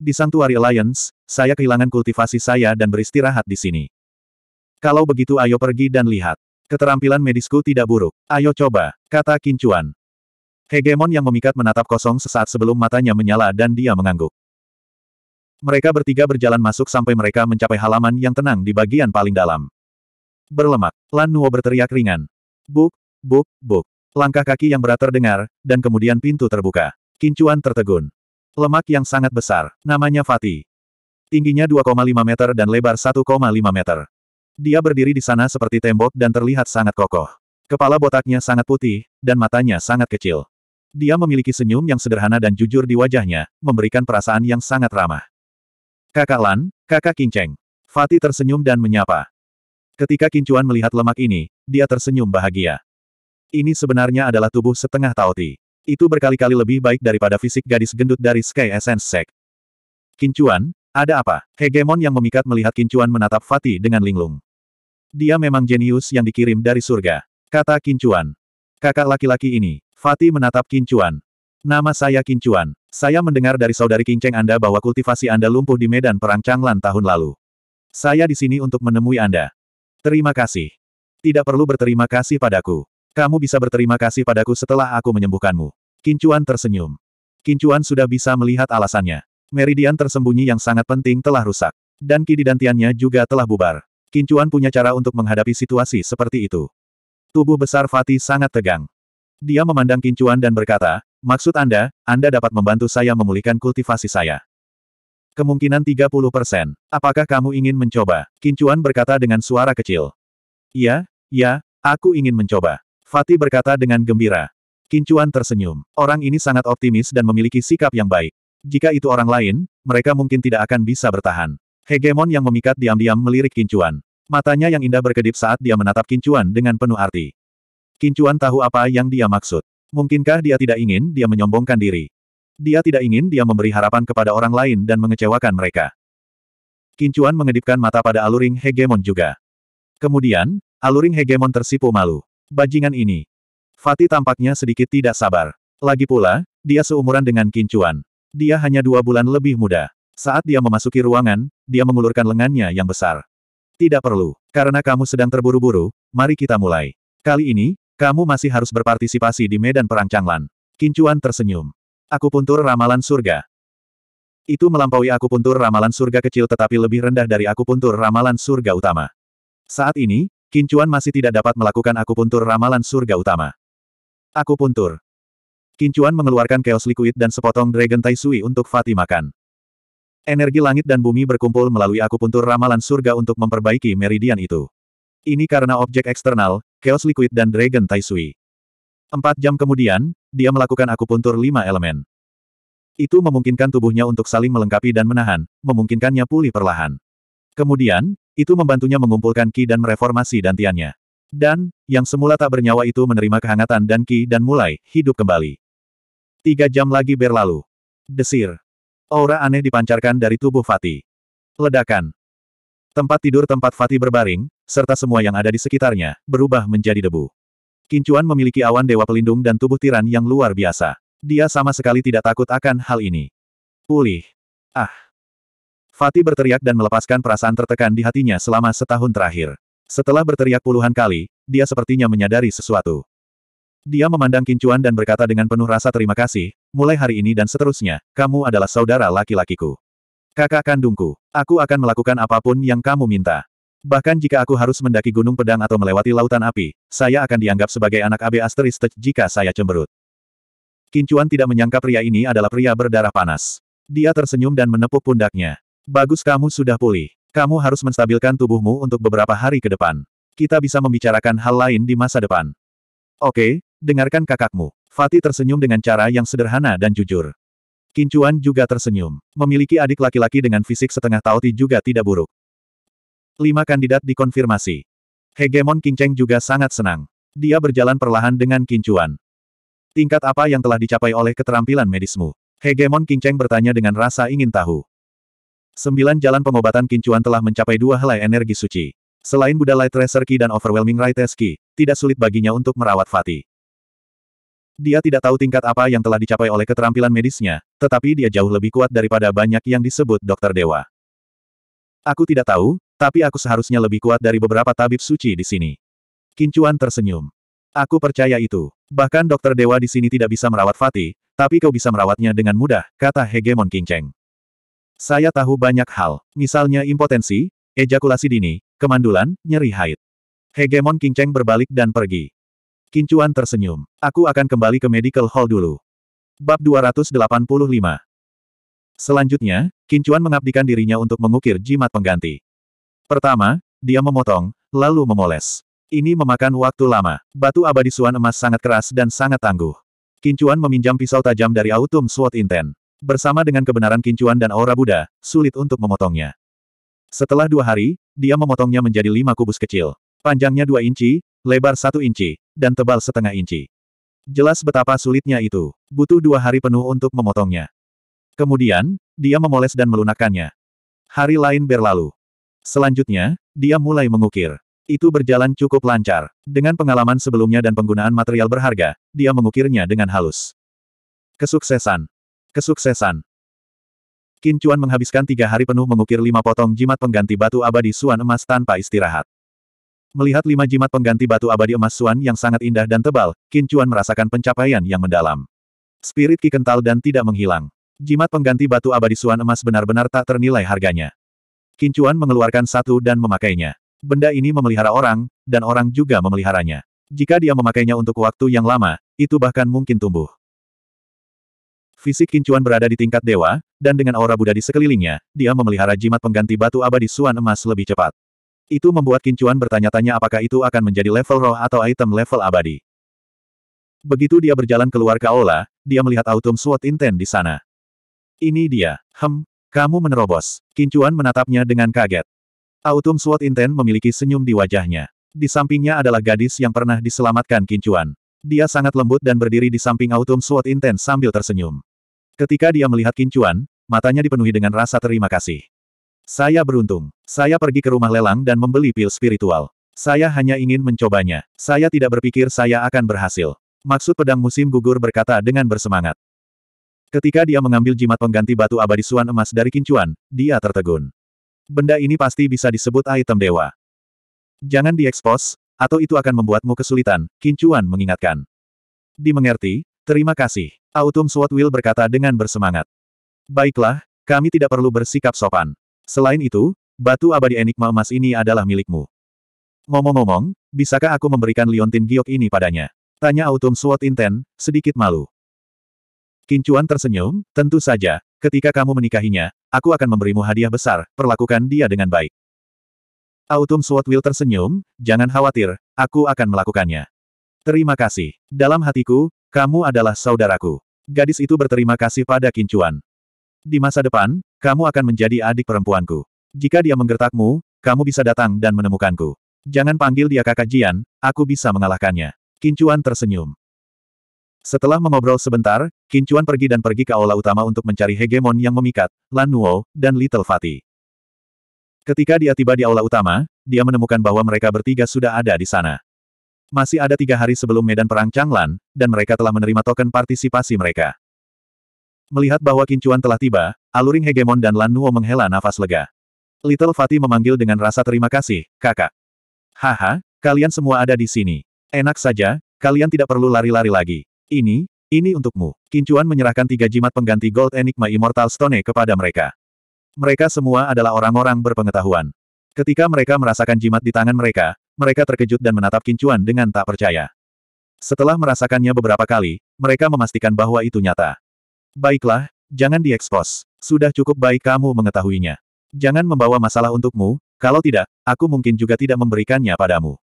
Di Sanctuary Alliance, saya kehilangan kultivasi saya dan beristirahat di sini. Kalau begitu ayo pergi dan lihat. Keterampilan medisku tidak buruk. Ayo coba, kata Kincuan. Hegemon yang memikat menatap kosong sesaat sebelum matanya menyala dan dia mengangguk. Mereka bertiga berjalan masuk sampai mereka mencapai halaman yang tenang di bagian paling dalam. Berlemak, Lan Nuo berteriak ringan. Buk, buk, buk. Langkah kaki yang berat terdengar, dan kemudian pintu terbuka. Kincuan tertegun. Lemak yang sangat besar, namanya Fatih. Tingginya 2,5 meter dan lebar 1,5 meter. Dia berdiri di sana seperti tembok dan terlihat sangat kokoh. Kepala botaknya sangat putih, dan matanya sangat kecil. Dia memiliki senyum yang sederhana dan jujur di wajahnya, memberikan perasaan yang sangat ramah. Kakak Lan, kakak Kinceng. Fatih tersenyum dan menyapa. Ketika Kincuan melihat lemak ini, dia tersenyum bahagia. Ini sebenarnya adalah tubuh setengah Taoti. Itu berkali-kali lebih baik daripada fisik gadis gendut dari Sky Essence Sect. Kincuan, ada apa? Hegemon yang memikat melihat Kincuan menatap Fatih dengan linglung. Dia memang jenius yang dikirim dari surga. Kata Kincuan. Kakak laki-laki ini. Fatih menatap Kincuan. Nama saya Kincuan. Saya mendengar dari saudari Kinceng Anda bahwa kultivasi Anda lumpuh di medan perang Changlan tahun lalu. Saya di sini untuk menemui Anda. Terima kasih. Tidak perlu berterima kasih padaku. Kamu bisa berterima kasih padaku setelah aku menyembuhkanmu. Kincuan tersenyum. Kincuan sudah bisa melihat alasannya. Meridian tersembunyi yang sangat penting telah rusak. Dan kididantiannya juga telah bubar. Kincuan punya cara untuk menghadapi situasi seperti itu. Tubuh besar Fatih sangat tegang. Dia memandang Kincuan dan berkata, maksud Anda, Anda dapat membantu saya memulihkan kultivasi saya. Kemungkinan 30%. Apakah kamu ingin mencoba? Kincuan berkata dengan suara kecil. Ya, ya, aku ingin mencoba. Fatih berkata dengan gembira. Kincuan tersenyum. Orang ini sangat optimis dan memiliki sikap yang baik. Jika itu orang lain, mereka mungkin tidak akan bisa bertahan. Hegemon yang memikat diam-diam melirik Kincuan. Matanya yang indah berkedip saat dia menatap Kincuan dengan penuh arti. Kincuan tahu apa yang dia maksud. Mungkinkah dia tidak ingin dia menyombongkan diri? Dia tidak ingin dia memberi harapan kepada orang lain dan mengecewakan mereka. Kincuan mengedipkan mata pada aluring hegemon juga. Kemudian, aluring hegemon tersipu malu. Bajingan ini. Fatih tampaknya sedikit tidak sabar. Lagi pula, dia seumuran dengan Kincuan. Dia hanya dua bulan lebih muda. Saat dia memasuki ruangan, dia mengulurkan lengannya yang besar. Tidak perlu. Karena kamu sedang terburu-buru, mari kita mulai. Kali ini, kamu masih harus berpartisipasi di medan perang Changlan. Kincuan tersenyum. Aku puntur ramalan surga. Itu melampaui aku puntur ramalan surga kecil tetapi lebih rendah dari aku puntur ramalan surga utama. Saat ini, Kincuan masih tidak dapat melakukan aku puntur ramalan surga utama. Aku puntur. Kincuan mengeluarkan Chaos Liquid dan sepotong Dragon Tai Sui untuk Fatih makan. Energi langit dan bumi berkumpul melalui akupuntur ramalan surga untuk memperbaiki meridian itu. Ini karena objek eksternal, Chaos Liquid dan Dragon Tai Sui. Empat jam kemudian, dia melakukan akupuntur lima elemen. Itu memungkinkan tubuhnya untuk saling melengkapi dan menahan, memungkinkannya pulih perlahan. Kemudian, itu membantunya mengumpulkan ki dan mereformasi dantiannya. Dan, yang semula tak bernyawa itu menerima kehangatan dan ki dan mulai hidup kembali. Tiga jam lagi berlalu. Desir. Aura aneh dipancarkan dari tubuh Fatih. Ledakan. Tempat tidur tempat Fatih berbaring, serta semua yang ada di sekitarnya, berubah menjadi debu. Kincuan memiliki awan dewa pelindung dan tubuh tiran yang luar biasa. Dia sama sekali tidak takut akan hal ini. Pulih. Ah. Fatih berteriak dan melepaskan perasaan tertekan di hatinya selama setahun terakhir. Setelah berteriak puluhan kali, dia sepertinya menyadari sesuatu. Dia memandang Kincuan dan berkata dengan penuh rasa terima kasih, mulai hari ini dan seterusnya, kamu adalah saudara laki-lakiku. Kakak kandungku, aku akan melakukan apa pun yang kamu minta. Bahkan jika aku harus mendaki gunung pedang atau melewati lautan api, saya akan dianggap sebagai anak abe asteristek jika saya cemberut. Kincuan tidak menyangka pria ini adalah pria berdarah panas. Dia tersenyum dan menepuk pundaknya. Bagus kamu sudah pulih. Kamu harus menstabilkan tubuhmu untuk beberapa hari ke depan. Kita bisa membicarakan hal lain di masa depan. Oke, dengarkan kakakmu. Fatih tersenyum dengan cara yang sederhana dan jujur. Kincuan juga tersenyum. Memiliki adik laki-laki dengan fisik setengah Taoti juga tidak buruk. Lima kandidat dikonfirmasi. Hegemon Kinceng juga sangat senang. Dia berjalan perlahan dengan Kincuan. Tingkat apa yang telah dicapai oleh keterampilan medismu? Hegemon Kinceng bertanya dengan rasa ingin tahu. Sembilan jalan pengobatan Kincuan telah mencapai dua helai energi suci. Selain Buddha Light Tracer Ki dan Overwhelming Righteous Ki, tidak sulit baginya untuk merawat Fatih. Dia tidak tahu tingkat apa yang telah dicapai oleh keterampilan medisnya, tetapi dia jauh lebih kuat daripada banyak yang disebut dokter dewa. Aku tidak tahu, tapi aku seharusnya lebih kuat dari beberapa tabib suci di sini. Kincuan tersenyum. Aku percaya itu. Bahkan dokter dewa di sini tidak bisa merawat Fatih, tapi kau bisa merawatnya dengan mudah, kata Hegemon Cheng. Saya tahu banyak hal, misalnya impotensi, ejakulasi dini, kemandulan, nyeri haid. Hegemon Cheng berbalik dan pergi. Kincuan tersenyum. Aku akan kembali ke medical hall dulu. Bab 285 Selanjutnya, Kincuan mengabdikan dirinya untuk mengukir jimat pengganti. Pertama, dia memotong, lalu memoles. Ini memakan waktu lama. Batu abadi suan emas sangat keras dan sangat tangguh. Kincuan meminjam pisau tajam dari Autumn Sword Inten. Bersama dengan kebenaran Kincuan dan Aura Buddha, sulit untuk memotongnya. Setelah dua hari, dia memotongnya menjadi lima kubus kecil. Panjangnya dua inci, lebar satu inci, dan tebal setengah inci. Jelas betapa sulitnya itu. Butuh dua hari penuh untuk memotongnya. Kemudian, dia memoles dan melunakkannya. Hari lain berlalu. Selanjutnya, dia mulai mengukir. Itu berjalan cukup lancar. Dengan pengalaman sebelumnya dan penggunaan material berharga, dia mengukirnya dengan halus. Kesuksesan. Kesuksesan. Qin Chuan menghabiskan tiga hari penuh mengukir lima potong jimat pengganti batu abadi suan emas tanpa istirahat. Melihat lima jimat pengganti batu abadi emas Suan yang sangat indah dan tebal, Qin Chuan merasakan pencapaian yang mendalam. Spirit Ki kental dan tidak menghilang. Jimat pengganti batu abadi Suan emas benar-benar tak ternilai harganya. Qin Chuan mengeluarkan satu dan memakainya. Benda ini memelihara orang, dan orang juga memeliharanya. Jika dia memakainya untuk waktu yang lama, itu bahkan mungkin tumbuh. Fisik Qin Chuan berada di tingkat dewa, dan dengan aura Buddha di sekelilingnya, dia memelihara jimat pengganti batu abadi Suan emas lebih cepat. Itu membuat Kincuan bertanya-tanya apakah itu akan menjadi level roh atau item level abadi. Begitu dia berjalan keluar ke aula, dia melihat Autumn Sword Inten di sana. Ini dia. Hem, kamu menerobos. Kincuan menatapnya dengan kaget. Autumn Sword Inten memiliki senyum di wajahnya. Di sampingnya adalah gadis yang pernah diselamatkan Kincuan. Dia sangat lembut dan berdiri di samping Autumn Sword Inten sambil tersenyum. Ketika dia melihat Kincuan, matanya dipenuhi dengan rasa terima kasih. Saya beruntung. Saya pergi ke rumah lelang dan membeli pil spiritual. Saya hanya ingin mencobanya. Saya tidak berpikir saya akan berhasil. Maksud pedang musim gugur berkata dengan bersemangat. Ketika dia mengambil jimat pengganti batu abadi suan emas dari Kincuan, dia tertegun. Benda ini pasti bisa disebut item dewa. Jangan diekspos, atau itu akan membuatmu kesulitan, Kincuan mengingatkan. Dimengerti, terima kasih. Autumn Sword Will berkata dengan bersemangat. Baiklah, kami tidak perlu bersikap sopan. Selain itu, batu abadi enigma emas ini adalah milikmu. Ngomong-ngomong, bisakah aku memberikan liontin giok ini padanya? Tanya Autumn Sword Inten, sedikit malu. Kincuan tersenyum, tentu saja, ketika kamu menikahinya, aku akan memberimu hadiah besar, perlakukan dia dengan baik. Autumn Sword Will tersenyum, jangan khawatir, aku akan melakukannya. Terima kasih. Dalam hatiku, kamu adalah saudaraku. Gadis itu berterima kasih pada Kincuan. Di masa depan, kamu akan menjadi adik perempuanku. Jika dia menggertakmu, kamu bisa datang dan menemukanku. Jangan panggil dia kakak Jian, aku bisa mengalahkannya. Kincuan tersenyum. Setelah mengobrol sebentar, Kincuan pergi dan pergi ke aula utama untuk mencari hegemon yang memikat, Lan Nuo, dan Little Fatih. Ketika dia tiba di aula utama, dia menemukan bahwa mereka bertiga sudah ada di sana. Masih ada tiga hari sebelum medan perang Changlan, dan mereka telah menerima token partisipasi mereka. Melihat bahwa Kincuan telah tiba, Aluring Hegemon dan Lan Nuo menghela nafas lega. Little Fatih memanggil dengan rasa terima kasih, kakak. Haha, kalian semua ada di sini. Enak saja, kalian tidak perlu lari-lari lagi. Ini, ini untukmu. Kincuan menyerahkan tiga jimat pengganti Gold Enigma Immortal Stone kepada mereka. Mereka semua adalah orang-orang berpengetahuan. Ketika mereka merasakan jimat di tangan mereka, mereka terkejut dan menatap Kincuan dengan tak percaya. Setelah merasakannya beberapa kali, mereka memastikan bahwa itu nyata. Baiklah, jangan diekspos. Sudah cukup baik kamu mengetahuinya. Jangan membawa masalah untukmu, kalau tidak, aku mungkin juga tidak memberikannya padamu.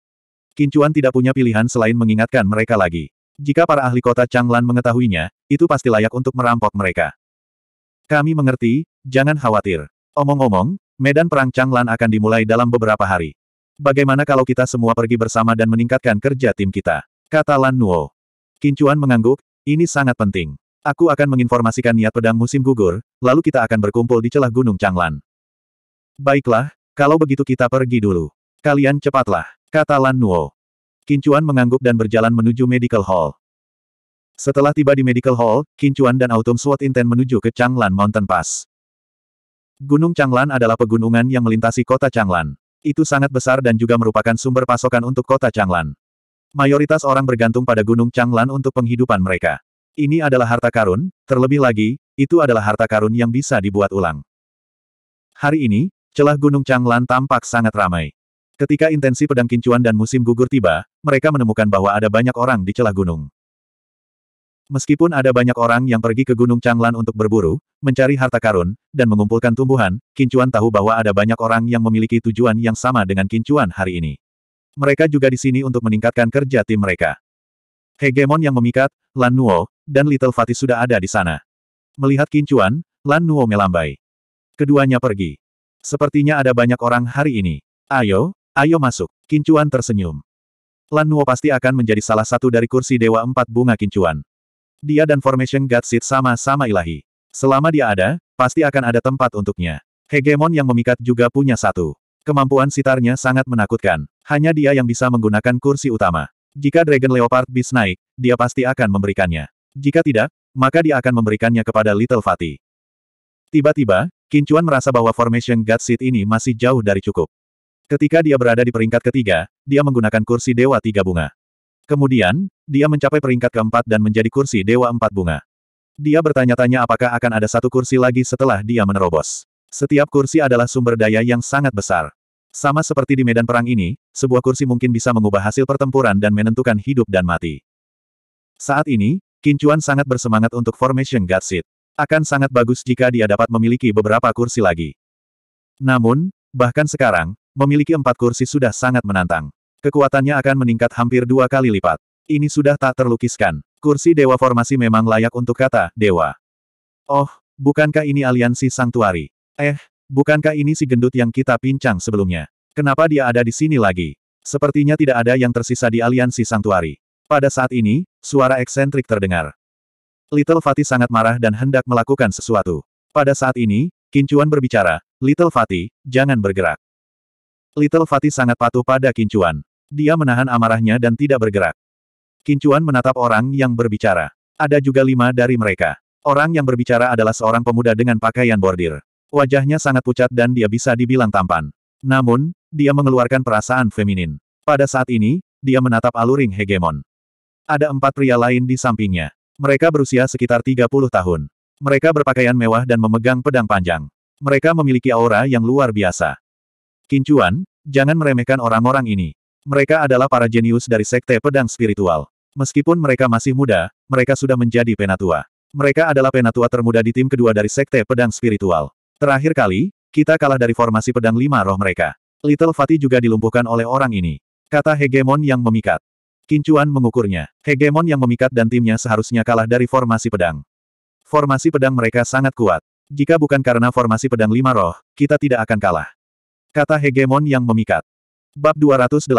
Kincuan tidak punya pilihan selain mengingatkan mereka lagi. Jika para ahli kota Changlan mengetahuinya, itu pasti layak untuk merampok mereka. Kami mengerti, jangan khawatir. Omong-omong, medan perang Changlan akan dimulai dalam beberapa hari. Bagaimana kalau kita semua pergi bersama dan meningkatkan kerja tim kita? Kata Lan Nuo. Kincuan mengangguk, ini sangat penting. Aku akan menginformasikan niat pedang musim gugur, lalu kita akan berkumpul di celah Gunung Changlan. Baiklah, kalau begitu kita pergi dulu. Kalian cepatlah, kata Lan Nuo. Kincuan mengangguk dan berjalan menuju Medical Hall. Setelah tiba di Medical Hall, Kincuan dan Autumn Sword Inten menuju ke Changlan Mountain Pass. Gunung Changlan adalah pegunungan yang melintasi kota Changlan. Itu sangat besar dan juga merupakan sumber pasokan untuk kota Changlan. Mayoritas orang bergantung pada Gunung Changlan untuk penghidupan mereka. Ini adalah harta karun, terlebih lagi, itu adalah harta karun yang bisa dibuat ulang. Hari ini, Celah Gunung Changlan tampak sangat ramai. Ketika intensi pedang kincuan dan musim gugur tiba, mereka menemukan bahwa ada banyak orang di celah gunung. Meskipun ada banyak orang yang pergi ke Gunung Changlan untuk berburu, mencari harta karun, dan mengumpulkan tumbuhan, Kincuan tahu bahwa ada banyak orang yang memiliki tujuan yang sama dengan Kincuan hari ini. Mereka juga di sini untuk meningkatkan kerja tim mereka. Hegemon yang memikat, Lan Nuo, dan Little Fatih sudah ada di sana. Melihat Kincuan, Lan Nuo melambai. Keduanya pergi. Sepertinya ada banyak orang hari ini. Ayo, ayo masuk. Kincuan tersenyum. Lan Nuo pasti akan menjadi salah satu dari kursi Dewa Empat Bunga Kincuan. Dia dan Formation God Seed sama-sama ilahi. Selama dia ada, pasti akan ada tempat untuknya. Hegemon yang memikat juga punya satu. Kemampuan sitarnya sangat menakutkan. Hanya dia yang bisa menggunakan kursi utama. Jika Dragon Leopard Beast naik, dia pasti akan memberikannya. Jika tidak, maka dia akan memberikannya kepada Little Fatih. Tiba-tiba, Kincuan merasa bahwa formation God Seat ini masih jauh dari cukup. Ketika dia berada di peringkat ketiga, dia menggunakan kursi Dewa Tiga Bunga. Kemudian, dia mencapai peringkat keempat dan menjadi kursi Dewa Empat Bunga. Dia bertanya-tanya apakah akan ada satu kursi lagi setelah dia menerobos. Setiap kursi adalah sumber daya yang sangat besar. Sama seperti di medan perang ini, sebuah kursi mungkin bisa mengubah hasil pertempuran dan menentukan hidup dan mati. Saat ini, Kincuan sangat bersemangat untuk Formation Seat. Akan sangat bagus jika dia dapat memiliki beberapa kursi lagi. Namun, bahkan sekarang, memiliki empat kursi sudah sangat menantang. Kekuatannya akan meningkat hampir dua kali lipat. Ini sudah tak terlukiskan. Kursi Dewa Formasi memang layak untuk kata, Dewa. Oh, bukankah ini aliansi Sangtuari? Eh, bukankah ini si gendut yang kita pincang sebelumnya? Kenapa dia ada di sini lagi? Sepertinya tidak ada yang tersisa di aliansi Sangtuari. Pada saat ini, suara eksentrik terdengar. Little Fatih sangat marah dan hendak melakukan sesuatu. Pada saat ini, Kincuan berbicara, Little Fatih, jangan bergerak. Little Fatih sangat patuh pada Kincuan. Dia menahan amarahnya dan tidak bergerak. Kincuan menatap orang yang berbicara. Ada juga lima dari mereka. Orang yang berbicara adalah seorang pemuda dengan pakaian bordir. Wajahnya sangat pucat dan dia bisa dibilang tampan. Namun, dia mengeluarkan perasaan feminin. Pada saat ini, dia menatap aluring hegemon. Ada empat pria lain di sampingnya. Mereka berusia sekitar 30 tahun. Mereka berpakaian mewah dan memegang pedang panjang. Mereka memiliki aura yang luar biasa. Kincuan, jangan meremehkan orang-orang ini. Mereka adalah para jenius dari sekte pedang spiritual. Meskipun mereka masih muda, mereka sudah menjadi penatua. Mereka adalah penatua termuda di tim kedua dari sekte pedang spiritual. Terakhir kali, kita kalah dari formasi pedang lima roh mereka. Little Fatih juga dilumpuhkan oleh orang ini. Kata hegemon yang memikat. Kincuan mengukurnya. Hegemon yang memikat dan timnya seharusnya kalah dari formasi pedang. Formasi pedang mereka sangat kuat. Jika bukan karena formasi pedang lima roh, kita tidak akan kalah. Kata Hegemon yang memikat. Bab 286.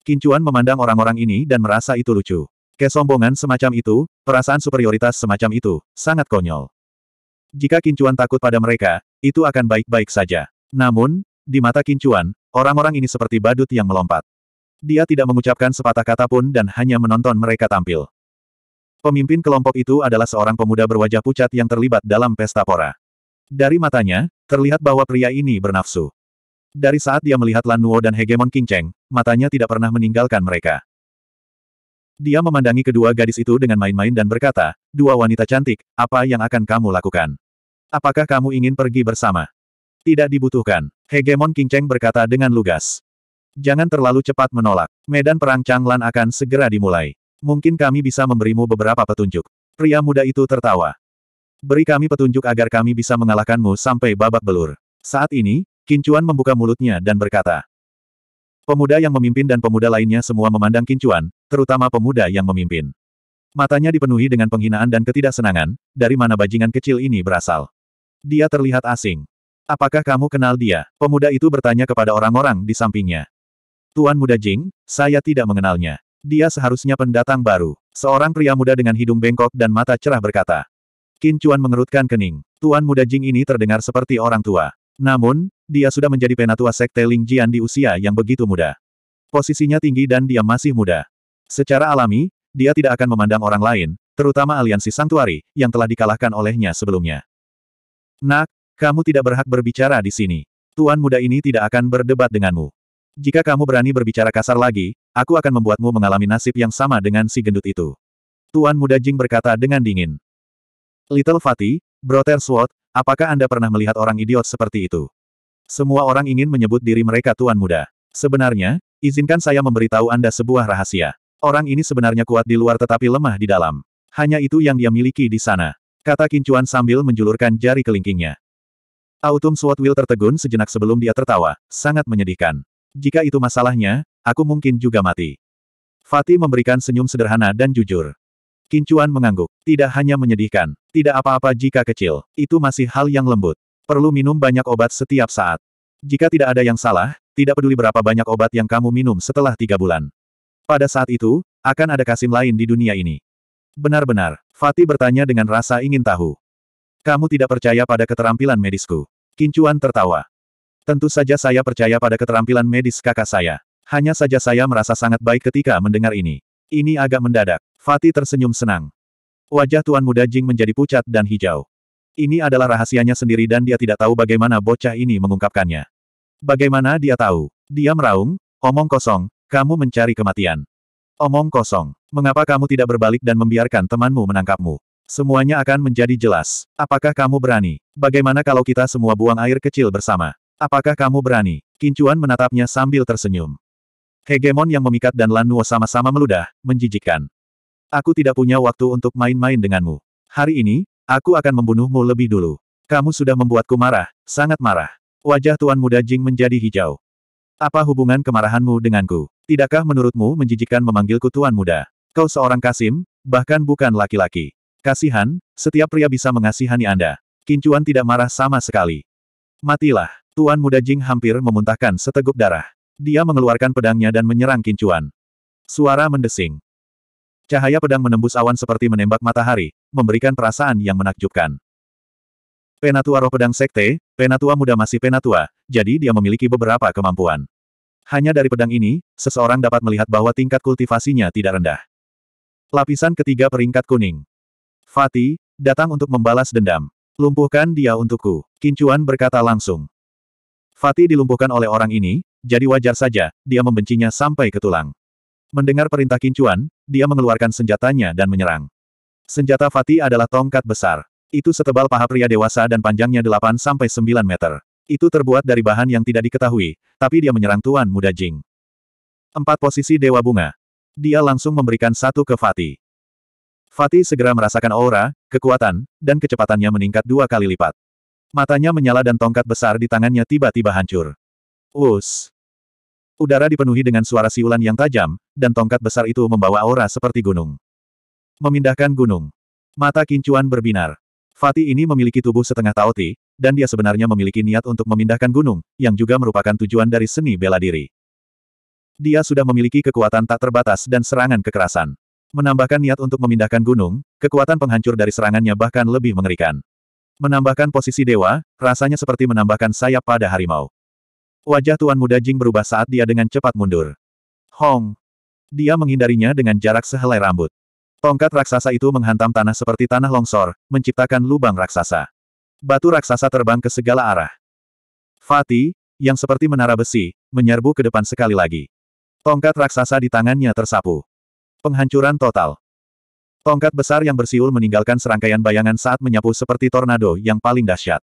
Kincuan memandang orang-orang ini dan merasa itu lucu. Kesombongan semacam itu, perasaan superioritas semacam itu, sangat konyol. Jika Kincuan takut pada mereka, itu akan baik-baik saja. Namun, di mata Kincuan, orang-orang ini seperti badut yang melompat. Dia tidak mengucapkan sepatah kata pun dan hanya menonton mereka tampil. Pemimpin kelompok itu adalah seorang pemuda berwajah pucat yang terlibat dalam pesta pora. Dari matanya, terlihat bahwa pria ini bernafsu. Dari saat dia melihat Lan Nuo dan Hegemon King Cheng, matanya tidak pernah meninggalkan mereka. Dia memandangi kedua gadis itu dengan main-main dan berkata, dua wanita cantik, apa yang akan kamu lakukan? Apakah kamu ingin pergi bersama? Tidak dibutuhkan. Hegemon King Cheng berkata dengan lugas. Jangan terlalu cepat menolak. Medan perang Changlan akan segera dimulai. Mungkin kami bisa memberimu beberapa petunjuk. Pria muda itu tertawa. Beri kami petunjuk agar kami bisa mengalahkanmu sampai babak belur. Saat ini, Kincuan membuka mulutnya dan berkata. Pemuda yang memimpin dan pemuda lainnya semua memandang Kincuan, terutama pemuda yang memimpin. Matanya dipenuhi dengan penghinaan dan ketidaksenangan, dari mana bajingan kecil ini berasal. Dia terlihat asing. Apakah kamu kenal dia? Pemuda itu bertanya kepada orang-orang di sampingnya. Tuan Muda Jing, saya tidak mengenalnya. Dia seharusnya pendatang baru. Seorang pria muda dengan hidung bengkok dan mata cerah berkata. Qin Chuan mengerutkan kening. Tuan Muda Jing ini terdengar seperti orang tua. Namun, dia sudah menjadi penatua sekte Ling Jian di usia yang begitu muda. Posisinya tinggi dan dia masih muda. Secara alami, dia tidak akan memandang orang lain, terutama aliansi Sanctuary, yang telah dikalahkan olehnya sebelumnya. Nak, kamu tidak berhak berbicara di sini. Tuan muda ini tidak akan berdebat denganmu. Jika kamu berani berbicara kasar lagi, aku akan membuatmu mengalami nasib yang sama dengan si gendut itu. Tuan muda Jing berkata dengan dingin. Little Fatty, Brother Sword, apakah Anda pernah melihat orang idiot seperti itu? Semua orang ingin menyebut diri mereka Tuan Muda. Sebenarnya, izinkan saya memberitahu Anda sebuah rahasia. Orang ini sebenarnya kuat di luar tetapi lemah di dalam. Hanya itu yang dia miliki di sana. Kata Kincuan sambil menjulurkan jari kelingkingnya. Autumn Swordwill tertegun sejenak sebelum dia tertawa, sangat menyedihkan. Jika itu masalahnya, aku mungkin juga mati. Fatih memberikan senyum sederhana dan jujur. Kincuan mengangguk. Tidak hanya menyedihkan. Tidak apa-apa jika kecil. Itu masih hal yang lembut. Perlu minum banyak obat setiap saat. Jika tidak ada yang salah, tidak peduli berapa banyak obat yang kamu minum setelah tiga bulan. Pada saat itu, akan ada Kasim lain di dunia ini. Benar-benar, Fatih bertanya dengan rasa ingin tahu. Kamu tidak percaya pada keterampilan medisku. Kincuan tertawa. Tentu saja saya percaya pada keterampilan medis kakak saya. Hanya saja saya merasa sangat baik ketika mendengar ini. Ini agak mendadak. Fatih tersenyum senang. Wajah Tuan Muda Jing menjadi pucat dan hijau. Ini adalah rahasianya sendiri dan dia tidak tahu bagaimana bocah ini mengungkapkannya. Bagaimana dia tahu? Dia meraung, omong kosong, kamu mencari kematian. Omong kosong. Mengapa kamu tidak berbalik dan membiarkan temanmu menangkapmu? Semuanya akan menjadi jelas. Apakah kamu berani? Bagaimana kalau kita semua buang air kecil bersama? Apakah kamu berani? Kincuan menatapnya sambil tersenyum. Hegemon yang memikat dan Lan Nuo sama-sama meludah, menjijikkan. Aku tidak punya waktu untuk main-main denganmu. Hari ini, aku akan membunuhmu lebih dulu. Kamu sudah membuatku marah, sangat marah. Wajah Tuan Muda Jing menjadi hijau. Apa hubungan kemarahanmu denganku? Tidakkah menurutmu menjijikkan memanggilku tuan muda? Kau seorang Kasim, bahkan bukan laki-laki. Kasihan, setiap pria bisa mengasihani Anda. Kincuan tidak marah sama sekali. Matilah. Tuan muda Jing hampir memuntahkan seteguk darah. Dia mengeluarkan pedangnya dan menyerang Kincuan. Suara mendesing. Cahaya pedang menembus awan seperti menembak matahari, memberikan perasaan yang menakjubkan. Penatua roh pedang sekte, penatua muda masih penatua, jadi dia memiliki beberapa kemampuan. Hanya dari pedang ini, seseorang dapat melihat bahwa tingkat kultivasinya tidak rendah. Lapisan ketiga peringkat kuning. Fatih, datang untuk membalas dendam. Lumpuhkan dia untukku. Kincuan berkata langsung. Fatih dilumpuhkan oleh orang ini, jadi wajar saja, dia membencinya sampai ke tulang. Mendengar perintah Kincuan, dia mengeluarkan senjatanya dan menyerang. Senjata Fatih adalah tongkat besar. Itu setebal paha pria dewasa dan panjangnya 8-9 meter. Itu terbuat dari bahan yang tidak diketahui, tapi dia menyerang Tuan Muda Jing. Empat posisi Dewa Bunga. Dia langsung memberikan satu ke Fatih. Fatih segera merasakan aura, kekuatan, dan kecepatannya meningkat dua kali lipat. Matanya menyala dan tongkat besar di tangannya tiba-tiba hancur. Us. Udara dipenuhi dengan suara siulan yang tajam, dan tongkat besar itu membawa aura seperti gunung. Memindahkan gunung. Mata kincuan berbinar. Fatih ini memiliki tubuh setengah Taoti, dan dia sebenarnya memiliki niat untuk memindahkan gunung, yang juga merupakan tujuan dari seni bela diri. Dia sudah memiliki kekuatan tak terbatas dan serangan kekerasan. Menambahkan niat untuk memindahkan gunung, kekuatan penghancur dari serangannya bahkan lebih mengerikan. Menambahkan posisi dewa, rasanya seperti menambahkan sayap pada harimau. Wajah Tuan Muda Jing berubah saat dia dengan cepat mundur. Hong! Dia menghindarinya dengan jarak sehelai rambut. Tongkat raksasa itu menghantam tanah seperti tanah longsor, menciptakan lubang raksasa. Batu raksasa terbang ke segala arah. Fatih, yang seperti menara besi, menyerbu ke depan sekali lagi. Tongkat raksasa di tangannya tersapu. Penghancuran total. Tongkat besar yang bersiul meninggalkan serangkaian bayangan saat menyapu seperti tornado yang paling dahsyat.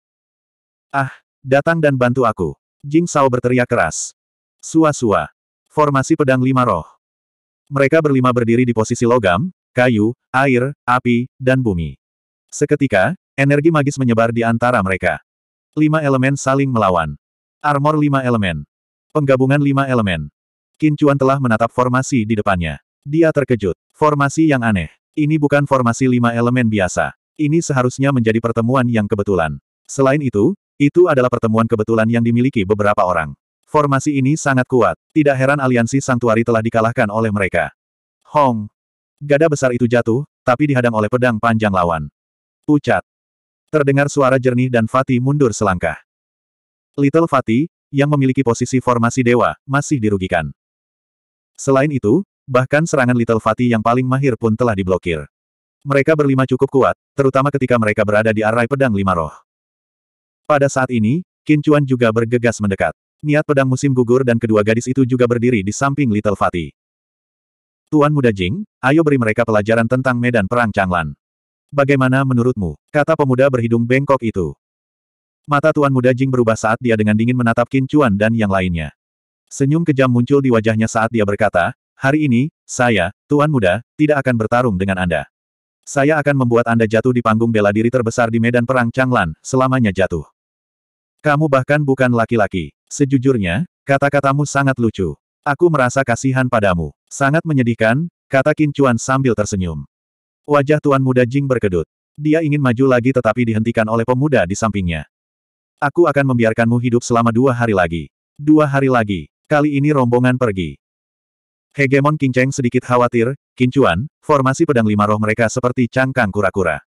Ah, datang dan bantu aku. Jing Sao berteriak keras. Sua-sua. Formasi pedang lima roh. Mereka berlima berdiri di posisi logam, kayu, air, api, dan bumi. Seketika, energi magis menyebar di antara mereka. Lima elemen saling melawan. Armor lima elemen. Penggabungan lima elemen. Qin Chuan telah menatap formasi di depannya. Dia terkejut. Formasi yang aneh. Ini bukan formasi lima elemen biasa. Ini seharusnya menjadi pertemuan yang kebetulan. Selain itu, itu adalah pertemuan kebetulan yang dimiliki beberapa orang. Formasi ini sangat kuat. Tidak heran aliansi Sangtuari telah dikalahkan oleh mereka. Hong. Gada besar itu jatuh, tapi dihadang oleh pedang panjang lawan. Pucat. Terdengar suara jernih dan Fatih mundur selangkah. Little Fatih, yang memiliki posisi formasi dewa, masih dirugikan. Selain itu, bahkan serangan Little Fatih yang paling mahir pun telah diblokir. Mereka berlima cukup kuat, terutama ketika mereka berada di arai pedang lima roh. Pada saat ini, Qin Chuan juga bergegas mendekat. Niat pedang musim gugur dan kedua gadis itu juga berdiri di samping Little Fatih. Tuan Muda Jing, ayo beri mereka pelajaran tentang medan perang Changlan. Bagaimana menurutmu? Kata pemuda berhidung bengkok itu. Mata Tuan Muda Jing berubah saat dia dengan dingin menatap Qin Chuan dan yang lainnya. Senyum kejam muncul di wajahnya saat dia berkata, hari ini, saya, Tuan Muda, tidak akan bertarung dengan Anda. Saya akan membuat Anda jatuh di panggung bela diri terbesar di medan perang Changlan, selamanya jatuh. Kamu bahkan bukan laki-laki. Sejujurnya, kata-katamu sangat lucu. Aku merasa kasihan padamu. Sangat menyedihkan, kata Qin Chuan sambil tersenyum. Wajah Tuan Muda Jing berkedut. Dia ingin maju lagi tetapi dihentikan oleh pemuda di sampingnya. Aku akan membiarkanmu hidup selama dua hari lagi. Dua hari lagi. Kali ini rombongan pergi. Hegemon King Cheng sedikit khawatir, Qin Chuan, formasi pedang lima roh mereka seperti cangkang kura-kura.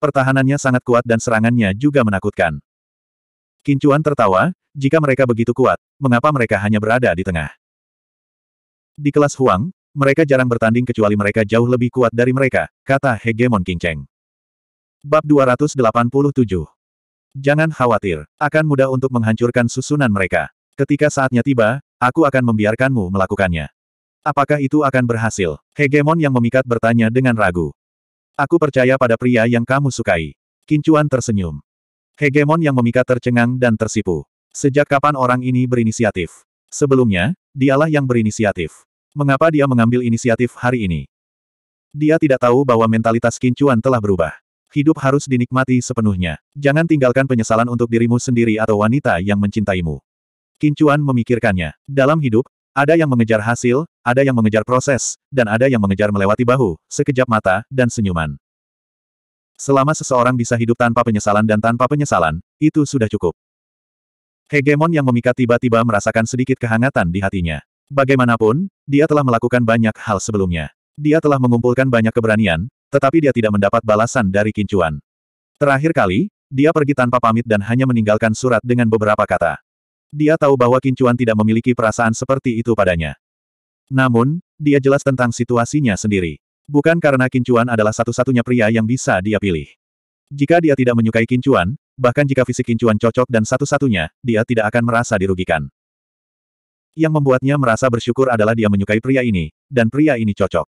Pertahanannya sangat kuat dan serangannya juga menakutkan. Kincuan tertawa, jika mereka begitu kuat, mengapa mereka hanya berada di tengah? Di kelas Huang, mereka jarang bertanding kecuali mereka jauh lebih kuat dari mereka, kata Hegemon King Cheng. Bab 287 Jangan khawatir, akan mudah untuk menghancurkan susunan mereka. Ketika saatnya tiba, aku akan membiarkanmu melakukannya. Apakah itu akan berhasil? Hegemon yang memikat bertanya dengan ragu. Aku percaya pada pria yang kamu sukai. Kincuan tersenyum. Hegemon yang memikat tercengang dan tersipu. Sejak kapan orang ini berinisiatif? Sebelumnya, dialah yang berinisiatif. Mengapa dia mengambil inisiatif hari ini? Dia tidak tahu bahwa mentalitas Kincuan telah berubah. Hidup harus dinikmati sepenuhnya. Jangan tinggalkan penyesalan untuk dirimu sendiri atau wanita yang mencintaimu. Kincuan memikirkannya. Dalam hidup, ada yang mengejar hasil, ada yang mengejar proses, dan ada yang mengejar melewati bahu, sekejap mata, dan senyuman. Selama seseorang bisa hidup tanpa penyesalan dan tanpa penyesalan, itu sudah cukup. Hegemon yang memikat tiba-tiba merasakan sedikit kehangatan di hatinya. Bagaimanapun, dia telah melakukan banyak hal sebelumnya. Dia telah mengumpulkan banyak keberanian, tetapi dia tidak mendapat balasan dari Kincuan. Terakhir kali, dia pergi tanpa pamit dan hanya meninggalkan surat dengan beberapa kata. Dia tahu bahwa Kincuan tidak memiliki perasaan seperti itu padanya. Namun, dia jelas tentang situasinya sendiri. Bukan karena Kincuan adalah satu-satunya pria yang bisa dia pilih. Jika dia tidak menyukai Kincuan, bahkan jika fisik Kincuan cocok dan satu-satunya, dia tidak akan merasa dirugikan. Yang membuatnya merasa bersyukur adalah dia menyukai pria ini, dan pria ini cocok.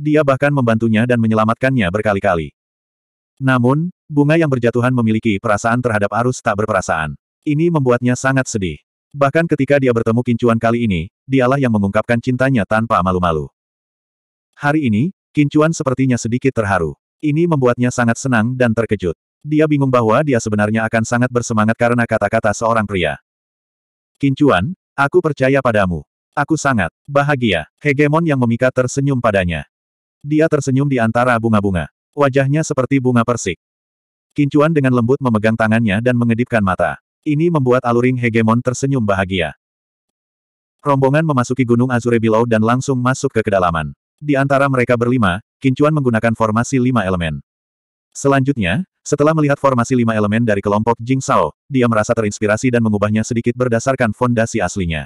Dia bahkan membantunya dan menyelamatkannya berkali-kali. Namun, bunga yang berjatuhan memiliki perasaan terhadap arus tak berperasaan. Ini membuatnya sangat sedih. Bahkan ketika dia bertemu Kincuan kali ini, dialah yang mengungkapkan cintanya tanpa malu-malu. Hari ini, Kincuan sepertinya sedikit terharu. Ini membuatnya sangat senang dan terkejut. Dia bingung bahwa dia sebenarnya akan sangat bersemangat karena kata-kata seorang pria. Kincuan, aku percaya padamu. Aku sangat bahagia. Hegemon yang memikat tersenyum padanya. Dia tersenyum di antara bunga-bunga. Wajahnya seperti bunga persik. Kincuan dengan lembut memegang tangannya dan mengedipkan mata. Ini membuat aluring hegemon tersenyum bahagia. Rombongan memasuki Gunung Azure Below dan langsung masuk ke kedalaman. Di antara mereka berlima, Kincuan menggunakan formasi lima elemen. Selanjutnya, setelah melihat formasi lima elemen dari kelompok Jing Sao, dia merasa terinspirasi dan mengubahnya sedikit berdasarkan fondasi aslinya.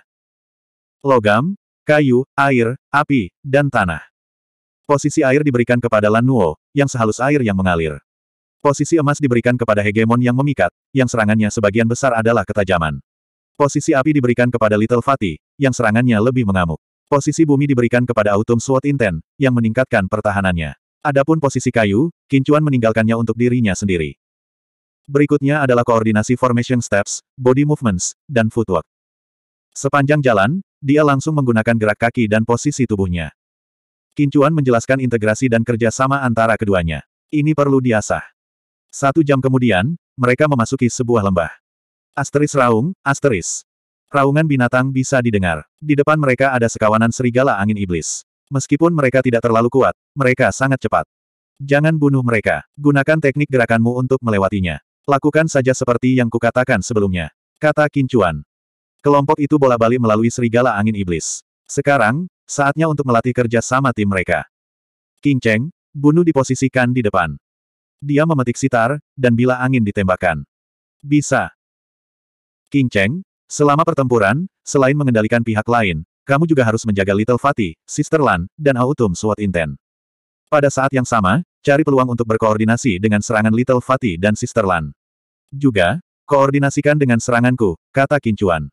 Logam, kayu, air, api, dan tanah. Posisi air diberikan kepada Lan Nuo, yang sehalus air yang mengalir. Posisi emas diberikan kepada hegemon yang memikat, yang serangannya sebagian besar adalah ketajaman. Posisi api diberikan kepada Little Fatih, yang serangannya lebih mengamuk. Posisi bumi diberikan kepada Autumn Sword Inten, yang meningkatkan pertahanannya. Adapun posisi kayu, Kincuan meninggalkannya untuk dirinya sendiri. Berikutnya adalah koordinasi formation steps, body movements, dan footwork. Sepanjang jalan, dia langsung menggunakan gerak kaki dan posisi tubuhnya. Kincuan menjelaskan integrasi dan kerjasama antara keduanya. Ini perlu diasah. Satu jam kemudian, mereka memasuki sebuah lembah. Asteris raung, asteris. Raungan binatang bisa didengar. Di depan mereka ada sekawanan serigala angin iblis. Meskipun mereka tidak terlalu kuat, mereka sangat cepat. Jangan bunuh mereka. Gunakan teknik gerakanmu untuk melewatinya. Lakukan saja seperti yang kukatakan sebelumnya. Kata Kincuan. Kelompok itu bola-balik melalui serigala angin iblis. Sekarang, saatnya untuk melatih kerja sama tim mereka. King Cheng, bunuh diposisikan di depan. Dia memetik sitar, dan bila angin ditembakkan. Bisa. King Cheng, selama pertempuran, selain mengendalikan pihak lain, kamu juga harus menjaga Little Fatih, Sister Lan, dan Autumn Sword Intent. Pada saat yang sama, cari peluang untuk berkoordinasi dengan serangan Little Fatih dan Sister Lan. Juga, koordinasikan dengan seranganku, kata Kincuan.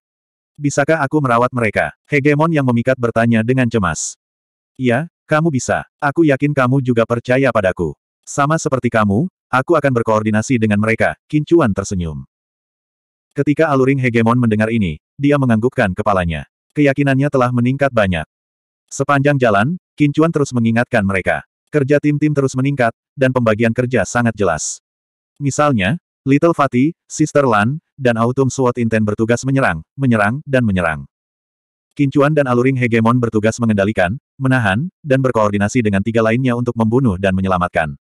Bisakah aku merawat mereka? Hegemon yang memikat bertanya dengan cemas. Iya, kamu bisa. Aku yakin kamu juga percaya padaku. Sama seperti kamu, aku akan berkoordinasi dengan mereka, Kincuan tersenyum. Ketika Aluring Hegemon mendengar ini, dia menganggukkan kepalanya. Keyakinannya telah meningkat banyak. Sepanjang jalan, Kincuan terus mengingatkan mereka. Kerja tim-tim terus meningkat, dan pembagian kerja sangat jelas. Misalnya, Little Fatih, Sister Lan, dan Autumn Sword Intent bertugas menyerang, menyerang, dan menyerang. Kincuan dan Aluring Hegemon bertugas mengendalikan, menahan, dan berkoordinasi dengan tiga lainnya untuk membunuh dan menyelamatkan.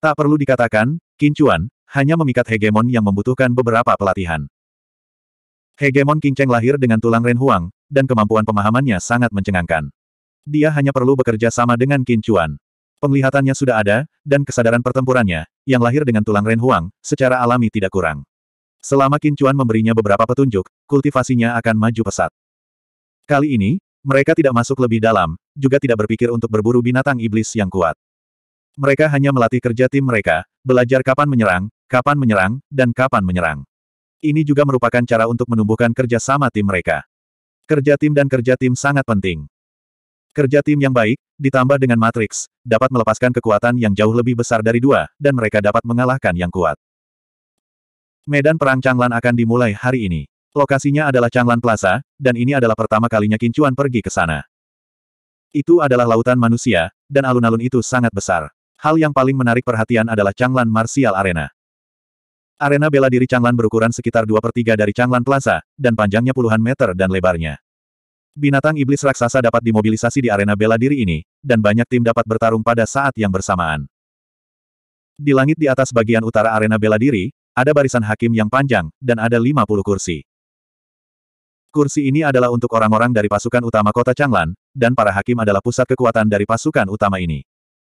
Tak perlu dikatakan, Kincuan, hanya memikat Hegemon yang membutuhkan beberapa pelatihan. Hegemon King Cheng lahir dengan tulang Ren Huang, dan kemampuan pemahamannya sangat mencengangkan. Dia hanya perlu bekerja sama dengan Qin Chuan. Penglihatannya sudah ada, dan kesadaran pertempurannya, yang lahir dengan tulang Ren Huang, secara alami tidak kurang. Selama Qin Chuan memberinya beberapa petunjuk, kultivasinya akan maju pesat. Kali ini, mereka tidak masuk lebih dalam, juga tidak berpikir untuk berburu binatang iblis yang kuat. Mereka hanya melatih kerja tim mereka, belajar kapan menyerang, kapan menyerang, dan kapan menyerang. Ini juga merupakan cara untuk menumbuhkan kerja sama tim mereka. Kerja tim dan kerja tim sangat penting. Kerja tim yang baik, ditambah dengan matriks, dapat melepaskan kekuatan yang jauh lebih besar dari dua, dan mereka dapat mengalahkan yang kuat. Medan Perang Changlan akan dimulai hari ini. Lokasinya adalah Changlan Plaza, dan ini adalah pertama kalinya Kincuan pergi ke sana. Itu adalah lautan manusia, dan alun-alun itu sangat besar. Hal yang paling menarik perhatian adalah Changlan Martial Arena. Arena bela diri Changlan berukuran sekitar 2 per 3 dari Changlan Plaza, dan panjangnya puluhan meter dan lebarnya. Binatang iblis raksasa dapat dimobilisasi di arena bela diri ini, dan banyak tim dapat bertarung pada saat yang bersamaan. Di langit di atas bagian utara arena bela diri, ada barisan hakim yang panjang, dan ada 50 kursi. Kursi ini adalah untuk orang-orang dari pasukan utama kota Changlan, dan para hakim adalah pusat kekuatan dari pasukan utama ini.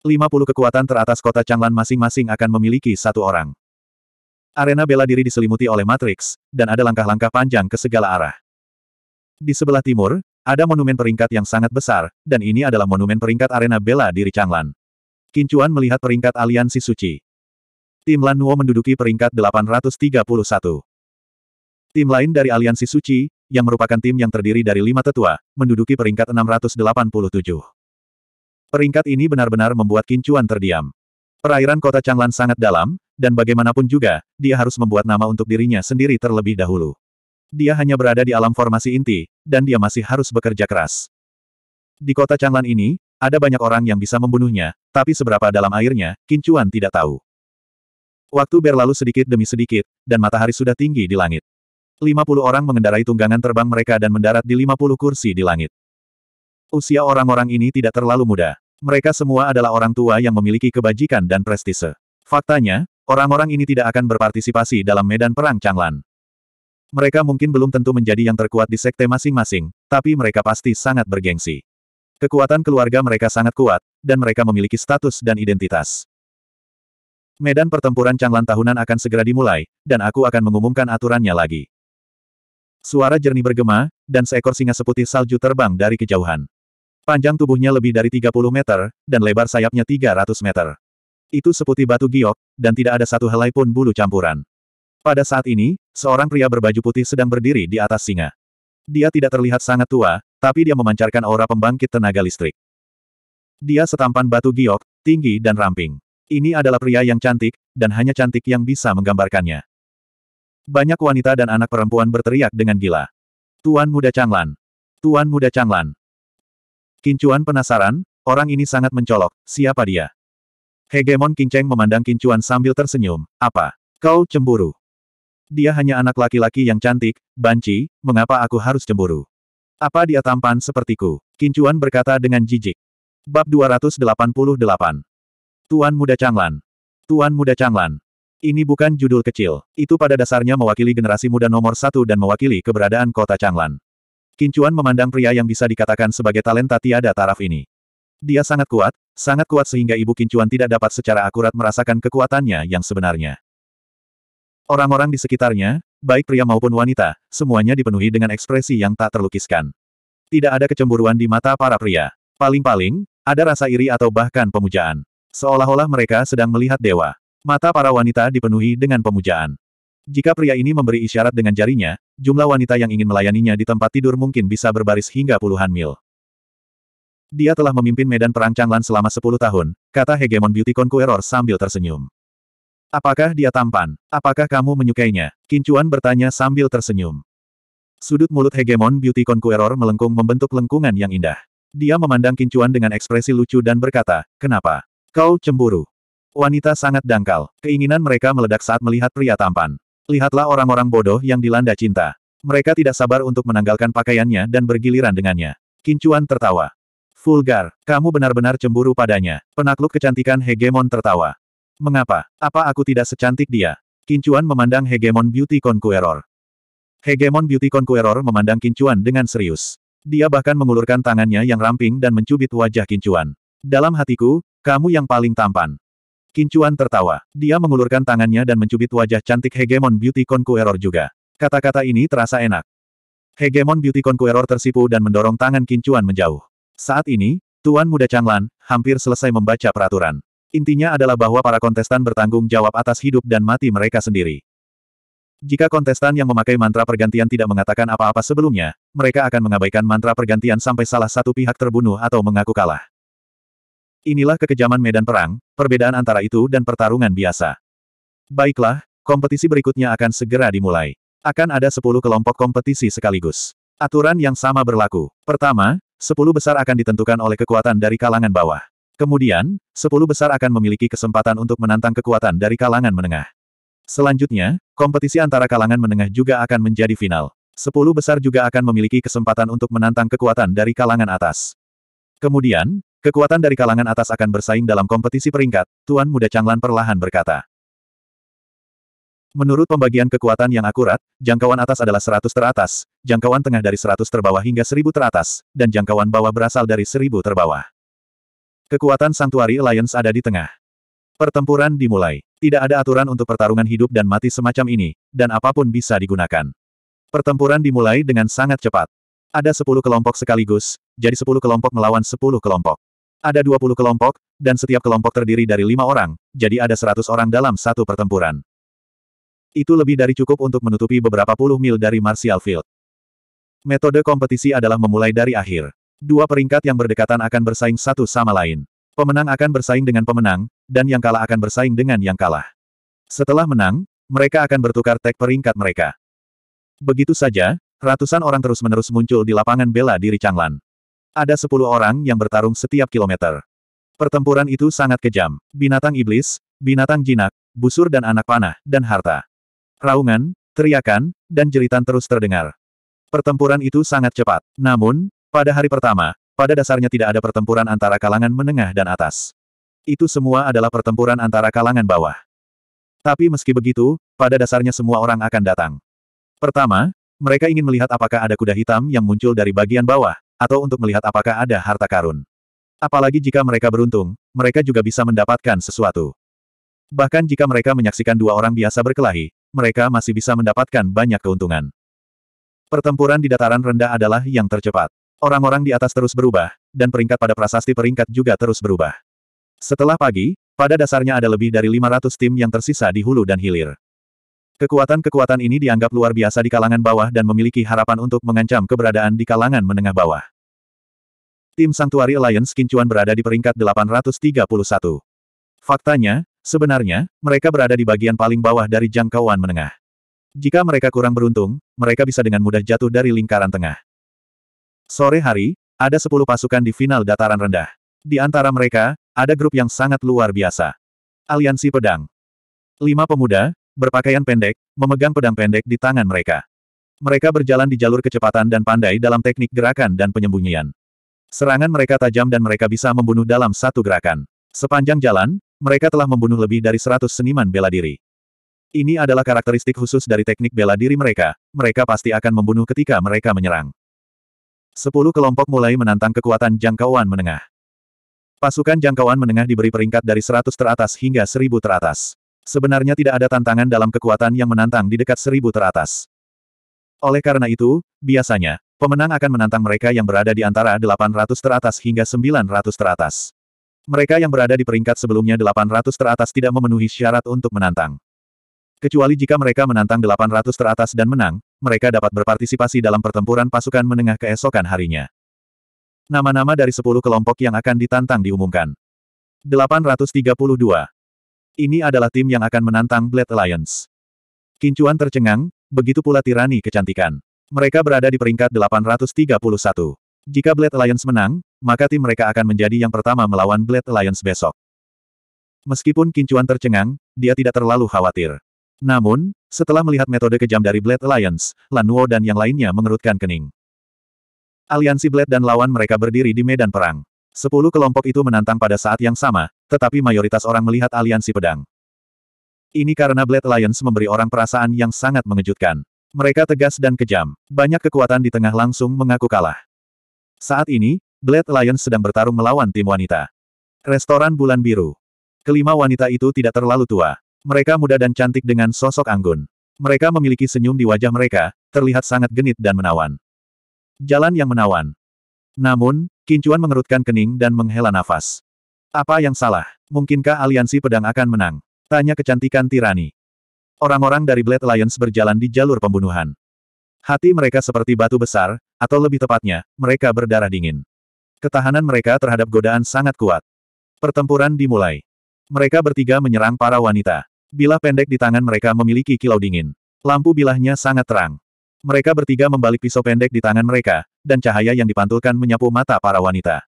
50 kekuatan teratas kota Changlan masing-masing akan memiliki satu orang. Arena bela diri diselimuti oleh matriks, dan ada langkah-langkah panjang ke segala arah. Di sebelah timur, ada monumen peringkat yang sangat besar, dan ini adalah monumen peringkat arena bela diri Changlan. Kincuan melihat peringkat aliansi suci. Tim Lan Nuo menduduki peringkat 831. Tim lain dari aliansi suci, yang merupakan tim yang terdiri dari lima tetua, menduduki peringkat 687. Peringkat ini benar-benar membuat Kincuan terdiam. Perairan kota Changlan sangat dalam, dan bagaimanapun juga, dia harus membuat nama untuk dirinya sendiri terlebih dahulu. Dia hanya berada di alam formasi inti, dan dia masih harus bekerja keras. Di kota Changlan ini, ada banyak orang yang bisa membunuhnya, tapi seberapa dalam airnya, Kincuan tidak tahu. Waktu berlalu sedikit demi sedikit, dan matahari sudah tinggi di langit. 50 orang mengendarai tunggangan terbang mereka dan mendarat di 50 kursi di langit. Usia orang-orang ini tidak terlalu muda. Mereka semua adalah orang tua yang memiliki kebajikan dan prestise. Faktanya, Orang-orang ini tidak akan berpartisipasi dalam medan perang Changlan. Mereka mungkin belum tentu menjadi yang terkuat di sekte masing-masing, tapi mereka pasti sangat bergengsi. Kekuatan keluarga mereka sangat kuat, dan mereka memiliki status dan identitas. Medan pertempuran Changlan tahunan akan segera dimulai, dan aku akan mengumumkan aturannya lagi. Suara jernih bergema, dan seekor singa seputih salju terbang dari kejauhan. Panjang tubuhnya lebih dari 30 meter, dan lebar sayapnya 300 meter. Itu seputih batu giok, dan tidak ada satu helai pun bulu campuran. Pada saat ini, seorang pria berbaju putih sedang berdiri di atas singa. Dia tidak terlihat sangat tua, tapi dia memancarkan aura pembangkit tenaga listrik. Dia setampan batu giok, tinggi dan ramping. Ini adalah pria yang cantik, dan hanya cantik yang bisa menggambarkannya. Banyak wanita dan anak perempuan berteriak dengan gila. Tuan Muda Changlan. Tuan Muda Changlan. Kincuan penasaran, orang ini sangat mencolok, siapa dia? Hegemon Kinceng memandang Kincuan sambil tersenyum, apa? Kau cemburu? Dia hanya anak laki-laki yang cantik, banci, mengapa aku harus cemburu? Apa dia tampan sepertiku? Kincuan berkata dengan jijik. Bab 288. Tuan Muda Changlan. Tuan Muda Changlan. Ini bukan judul kecil. Itu pada dasarnya mewakili generasi muda nomor satu dan mewakili keberadaan kota Changlan. Kincuan memandang pria yang bisa dikatakan sebagai talenta tiada taraf ini. Dia sangat kuat, sangat kuat sehingga ibu Kincuan tidak dapat secara akurat merasakan kekuatannya yang sebenarnya. Orang-orang di sekitarnya, baik pria maupun wanita, semuanya dipenuhi dengan ekspresi yang tak terlukiskan. Tidak ada kecemburuan di mata para pria. Paling-paling, ada rasa iri atau bahkan pemujaan. Seolah-olah mereka sedang melihat dewa. Mata para wanita dipenuhi dengan pemujaan. Jika pria ini memberi isyarat dengan jarinya, jumlah wanita yang ingin melayaninya di tempat tidur mungkin bisa berbaris hingga puluhan mil. Dia telah memimpin medan perang Changlan selama 10 tahun, kata Hegemon Beauty Conqueror sambil tersenyum. Apakah dia tampan? Apakah kamu menyukainya? Kincuan bertanya sambil tersenyum. Sudut mulut Hegemon Beauty Conqueror melengkung membentuk lengkungan yang indah. Dia memandang Kincuan dengan ekspresi lucu dan berkata, kenapa? Kau cemburu. Wanita sangat dangkal. Keinginan mereka meledak saat melihat pria tampan. Lihatlah orang-orang bodoh yang dilanda cinta. Mereka tidak sabar untuk menanggalkan pakaiannya dan bergiliran dengannya. Kincuan tertawa. Vulgar, kamu benar-benar cemburu padanya. Penakluk kecantikan Hegemon tertawa. Mengapa? Apa aku tidak secantik dia? Kincuan memandang Hegemon Beauty Conqueror. Hegemon Beauty Conqueror memandang Kincuan dengan serius. Dia bahkan mengulurkan tangannya yang ramping dan mencubit wajah Kincuan. Dalam hatiku, kamu yang paling tampan. Kincuan tertawa. Dia mengulurkan tangannya dan mencubit wajah cantik Hegemon Beauty Conqueror juga. Kata-kata ini terasa enak. Hegemon Beauty Conqueror tersipu dan mendorong tangan Kincuan menjauh. Saat ini, Tuan Muda Changlan, hampir selesai membaca peraturan. Intinya adalah bahwa para kontestan bertanggung jawab atas hidup dan mati mereka sendiri. Jika kontestan yang memakai mantra pergantian tidak mengatakan apa-apa sebelumnya, mereka akan mengabaikan mantra pergantian sampai salah satu pihak terbunuh atau mengaku kalah. Inilah kekejaman medan perang, perbedaan antara itu dan pertarungan biasa. Baiklah, kompetisi berikutnya akan segera dimulai. Akan ada 10 kelompok kompetisi sekaligus. Aturan yang sama berlaku. Pertama, 10 besar akan ditentukan oleh kekuatan dari kalangan bawah. Kemudian, 10 besar akan memiliki kesempatan untuk menantang kekuatan dari kalangan menengah. Selanjutnya, kompetisi antara kalangan menengah juga akan menjadi final. 10 besar juga akan memiliki kesempatan untuk menantang kekuatan dari kalangan atas. Kemudian, Kekuatan dari kalangan atas akan bersaing dalam kompetisi peringkat, Tuan Muda Changlan perlahan berkata. Menurut pembagian kekuatan yang akurat, jangkauan atas adalah 100 teratas, jangkauan tengah dari 100 terbawah hingga 1000 teratas, dan jangkauan bawah berasal dari 1000 terbawah. Kekuatan Sanctuary Alliance ada di tengah. Pertempuran dimulai. Tidak ada aturan untuk pertarungan hidup dan mati semacam ini, dan apa pun bisa digunakan. Pertempuran dimulai dengan sangat cepat. Ada 10 kelompok sekaligus, jadi 10 kelompok melawan 10 kelompok. Ada 20 kelompok, dan setiap kelompok terdiri dari lima orang, jadi ada 100 orang dalam satu pertempuran. Itu lebih dari cukup untuk menutupi beberapa puluh mil dari Martial Field. Metode kompetisi adalah memulai dari akhir. Dua peringkat yang berdekatan akan bersaing satu sama lain. Pemenang akan bersaing dengan pemenang, dan yang kalah akan bersaing dengan yang kalah. Setelah menang, mereka akan bertukar tag peringkat mereka. Begitu saja, ratusan orang terus-menerus muncul di lapangan bela diri Changlan. Ada sepuluh orang yang bertarung setiap kilometer. Pertempuran itu sangat kejam. Binatang iblis, binatang jinak, busur dan anak panah, dan harta. Raungan, teriakan, dan jeritan terus terdengar. Pertempuran itu sangat cepat. Namun, pada hari pertama, pada dasarnya tidak ada pertempuran antara kalangan menengah dan atas. Itu semua adalah pertempuran antara kalangan bawah. Tapi meski begitu, pada dasarnya semua orang akan datang. Pertama, mereka ingin melihat apakah ada kuda hitam yang muncul dari bagian bawah, atau untuk melihat apakah ada harta karun. Apalagi jika mereka beruntung, mereka juga bisa mendapatkan sesuatu. Bahkan jika mereka menyaksikan dua orang biasa berkelahi, mereka masih bisa mendapatkan banyak keuntungan. Pertempuran di dataran rendah adalah yang tercepat. Orang-orang di atas terus berubah, dan peringkat pada prasasti peringkat juga terus berubah. Setelah pagi, pada dasarnya ada lebih dari 500 tim yang tersisa di hulu dan hilir. Kekuatan-kekuatan ini dianggap luar biasa di kalangan bawah dan memiliki harapan untuk mengancam keberadaan di kalangan menengah bawah. Tim Sanctuary Alliance Kincuan berada di peringkat 831. Faktanya, sebenarnya, mereka berada di bagian paling bawah dari jangkauan menengah. Jika mereka kurang beruntung, mereka bisa dengan mudah jatuh dari lingkaran tengah. Sore hari, ada 10 pasukan di final dataran rendah. Di antara mereka, ada grup yang sangat luar biasa. Aliansi Pedang. Lima pemuda, berpakaian pendek, memegang pedang pendek di tangan mereka. Mereka berjalan di jalur kecepatan dan pandai dalam teknik gerakan dan penyembunyian. Serangan mereka tajam dan mereka bisa membunuh dalam satu gerakan. Sepanjang jalan, mereka telah membunuh lebih dari seratus seniman bela diri. Ini adalah karakteristik khusus dari teknik bela diri mereka, mereka pasti akan membunuh ketika mereka menyerang. Sepuluh kelompok mulai menantang kekuatan jangkauan menengah. Pasukan jangkauan menengah diberi peringkat dari seratus teratas hingga seribu teratas. Sebenarnya tidak ada tantangan dalam kekuatan yang menantang di dekat seribu teratas. Oleh karena itu, biasanya, pemenang akan menantang mereka yang berada di antara 800 teratas hingga 900 teratas. Mereka yang berada di peringkat sebelumnya 800 teratas tidak memenuhi syarat untuk menantang. Kecuali jika mereka menantang 800 teratas dan menang, mereka dapat berpartisipasi dalam pertempuran pasukan menengah keesokan harinya. Nama-nama dari 10 kelompok yang akan ditantang diumumkan. 832. Ini adalah tim yang akan menantang Blade Alliance. Kincuan tercengang, begitu pula tirani kecantikan. Mereka berada di peringkat 831. Jika Blade Alliance menang, maka tim mereka akan menjadi yang pertama melawan Blade Alliance besok. Meskipun Kincuan tercengang, dia tidak terlalu khawatir. Namun, setelah melihat metode kejam dari Blade Alliance, Lan Luo dan yang lainnya mengerutkan kening. Aliansi Blade dan lawan mereka berdiri di medan perang. Sepuluh kelompok itu menantang pada saat yang sama, tetapi mayoritas orang melihat aliansi pedang. Ini karena Blade Alliance memberi orang perasaan yang sangat mengejutkan. Mereka tegas dan kejam. Banyak kekuatan di tengah langsung mengaku kalah. Saat ini, Blade Alliance sedang bertarung melawan tim wanita. Restoran Bulan Biru. Kelima wanita itu tidak terlalu tua. Mereka muda dan cantik dengan sosok anggun. Mereka memiliki senyum di wajah mereka, terlihat sangat genit dan menawan. Jalan yang menawan. Namun, Kincuan mengerutkan kening dan menghela nafas. Apa yang salah? Mungkinkah aliansi pedang akan menang? Tanya kecantikan tirani. Orang-orang dari Blade Alliance berjalan di jalur pembunuhan. Hati mereka seperti batu besar, atau lebih tepatnya, mereka berdarah dingin. Ketahanan mereka terhadap godaan sangat kuat. Pertempuran dimulai. Mereka bertiga menyerang para wanita. Bilah pendek di tangan mereka memiliki kilau dingin. Lampu bilahnya sangat terang. Mereka bertiga membalik pisau pendek di tangan mereka, dan cahaya yang dipantulkan menyapu mata para wanita.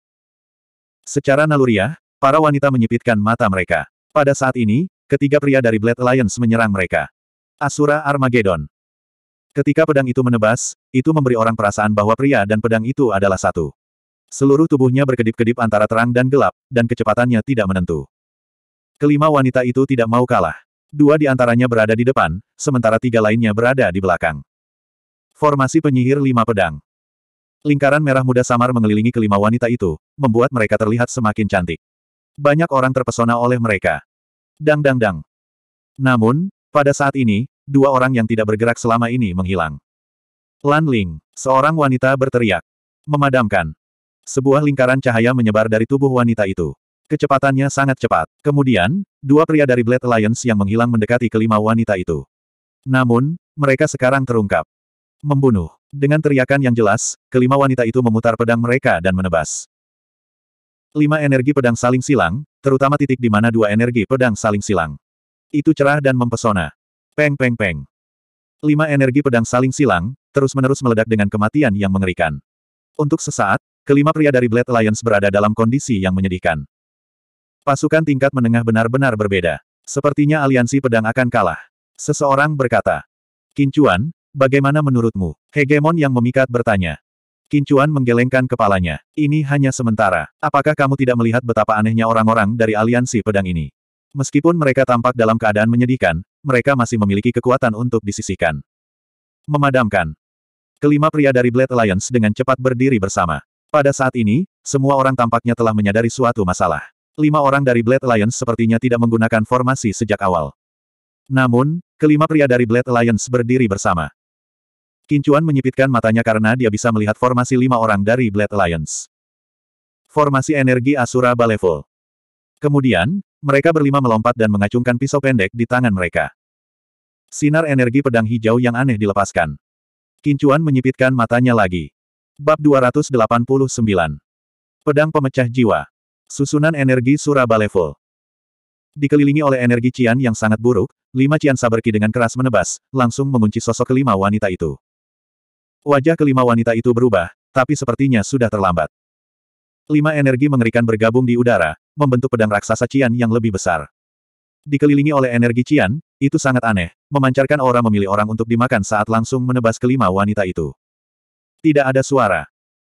Secara naluriah, para wanita menyipitkan mata mereka. Pada saat ini, Ketiga pria dari Blade Alliance menyerang mereka. Asura Armageddon. Ketika pedang itu menebas, itu memberi orang perasaan bahwa pria dan pedang itu adalah satu. Seluruh tubuhnya berkedip-kedip antara terang dan gelap, dan kecepatannya tidak menentu. Kelima wanita itu tidak mau kalah. Dua di antaranya berada di depan, sementara tiga lainnya berada di belakang. Formasi penyihir lima pedang. Lingkaran merah muda samar mengelilingi kelima wanita itu, membuat mereka terlihat semakin cantik. Banyak orang terpesona oleh mereka. Dang dang dang. Namun, pada saat ini, dua orang yang tidak bergerak selama ini menghilang. Lan Ling, seorang wanita berteriak. Memadamkan. Sebuah lingkaran cahaya menyebar dari tubuh wanita itu. Kecepatannya sangat cepat. Kemudian, dua pria dari Blade Alliance yang menghilang mendekati kelima wanita itu. Namun, mereka sekarang terungkap. Membunuh. Dengan teriakan yang jelas, kelima wanita itu memutar pedang mereka dan menebas. Lima energi pedang saling silang, terutama titik di mana dua energi pedang saling silang. Itu cerah dan mempesona. Peng peng peng. Lima energi pedang saling silang, terus-menerus meledak dengan kematian yang mengerikan. Untuk sesaat, kelima pria dari Blade Alliance berada dalam kondisi yang menyedihkan. Pasukan tingkat menengah benar-benar berbeda. Sepertinya aliansi pedang akan kalah. Seseorang berkata. Kincuan, bagaimana menurutmu? Hegemon yang memikat bertanya. Kincuan menggelengkan kepalanya. Ini hanya sementara. Apakah kamu tidak melihat betapa anehnya orang-orang dari aliansi pedang ini? Meskipun mereka tampak dalam keadaan menyedihkan, mereka masih memiliki kekuatan untuk disisihkan. Memadamkan. Kelima pria dari Blade Alliance dengan cepat berdiri bersama. Pada saat ini, semua orang tampaknya telah menyadari suatu masalah. Lima orang dari Blade Alliance sepertinya tidak menggunakan formasi sejak awal. Namun, kelima pria dari Blade Alliance berdiri bersama. Kincuan menyipitkan matanya karena dia bisa melihat formasi lima orang dari Blade Alliance. Formasi energi Asura Balevo. Kemudian, mereka berlima melompat dan mengacungkan pisau pendek di tangan mereka. Sinar energi pedang hijau yang aneh dilepaskan. Kincuan menyipitkan matanya lagi. Bab 289. Pedang pemecah jiwa. Susunan energi Suraba level. Dikelilingi oleh energi Cian yang sangat buruk, lima Cian Saberki dengan keras menebas, langsung mengunci sosok kelima wanita itu. Wajah kelima wanita itu berubah, tapi sepertinya sudah terlambat. Lima energi mengerikan bergabung di udara, membentuk pedang raksasa Cian yang lebih besar. Dikelilingi oleh energi Cian, itu sangat aneh, memancarkan aura memilih orang untuk dimakan saat langsung menebas kelima wanita itu. Tidak ada suara.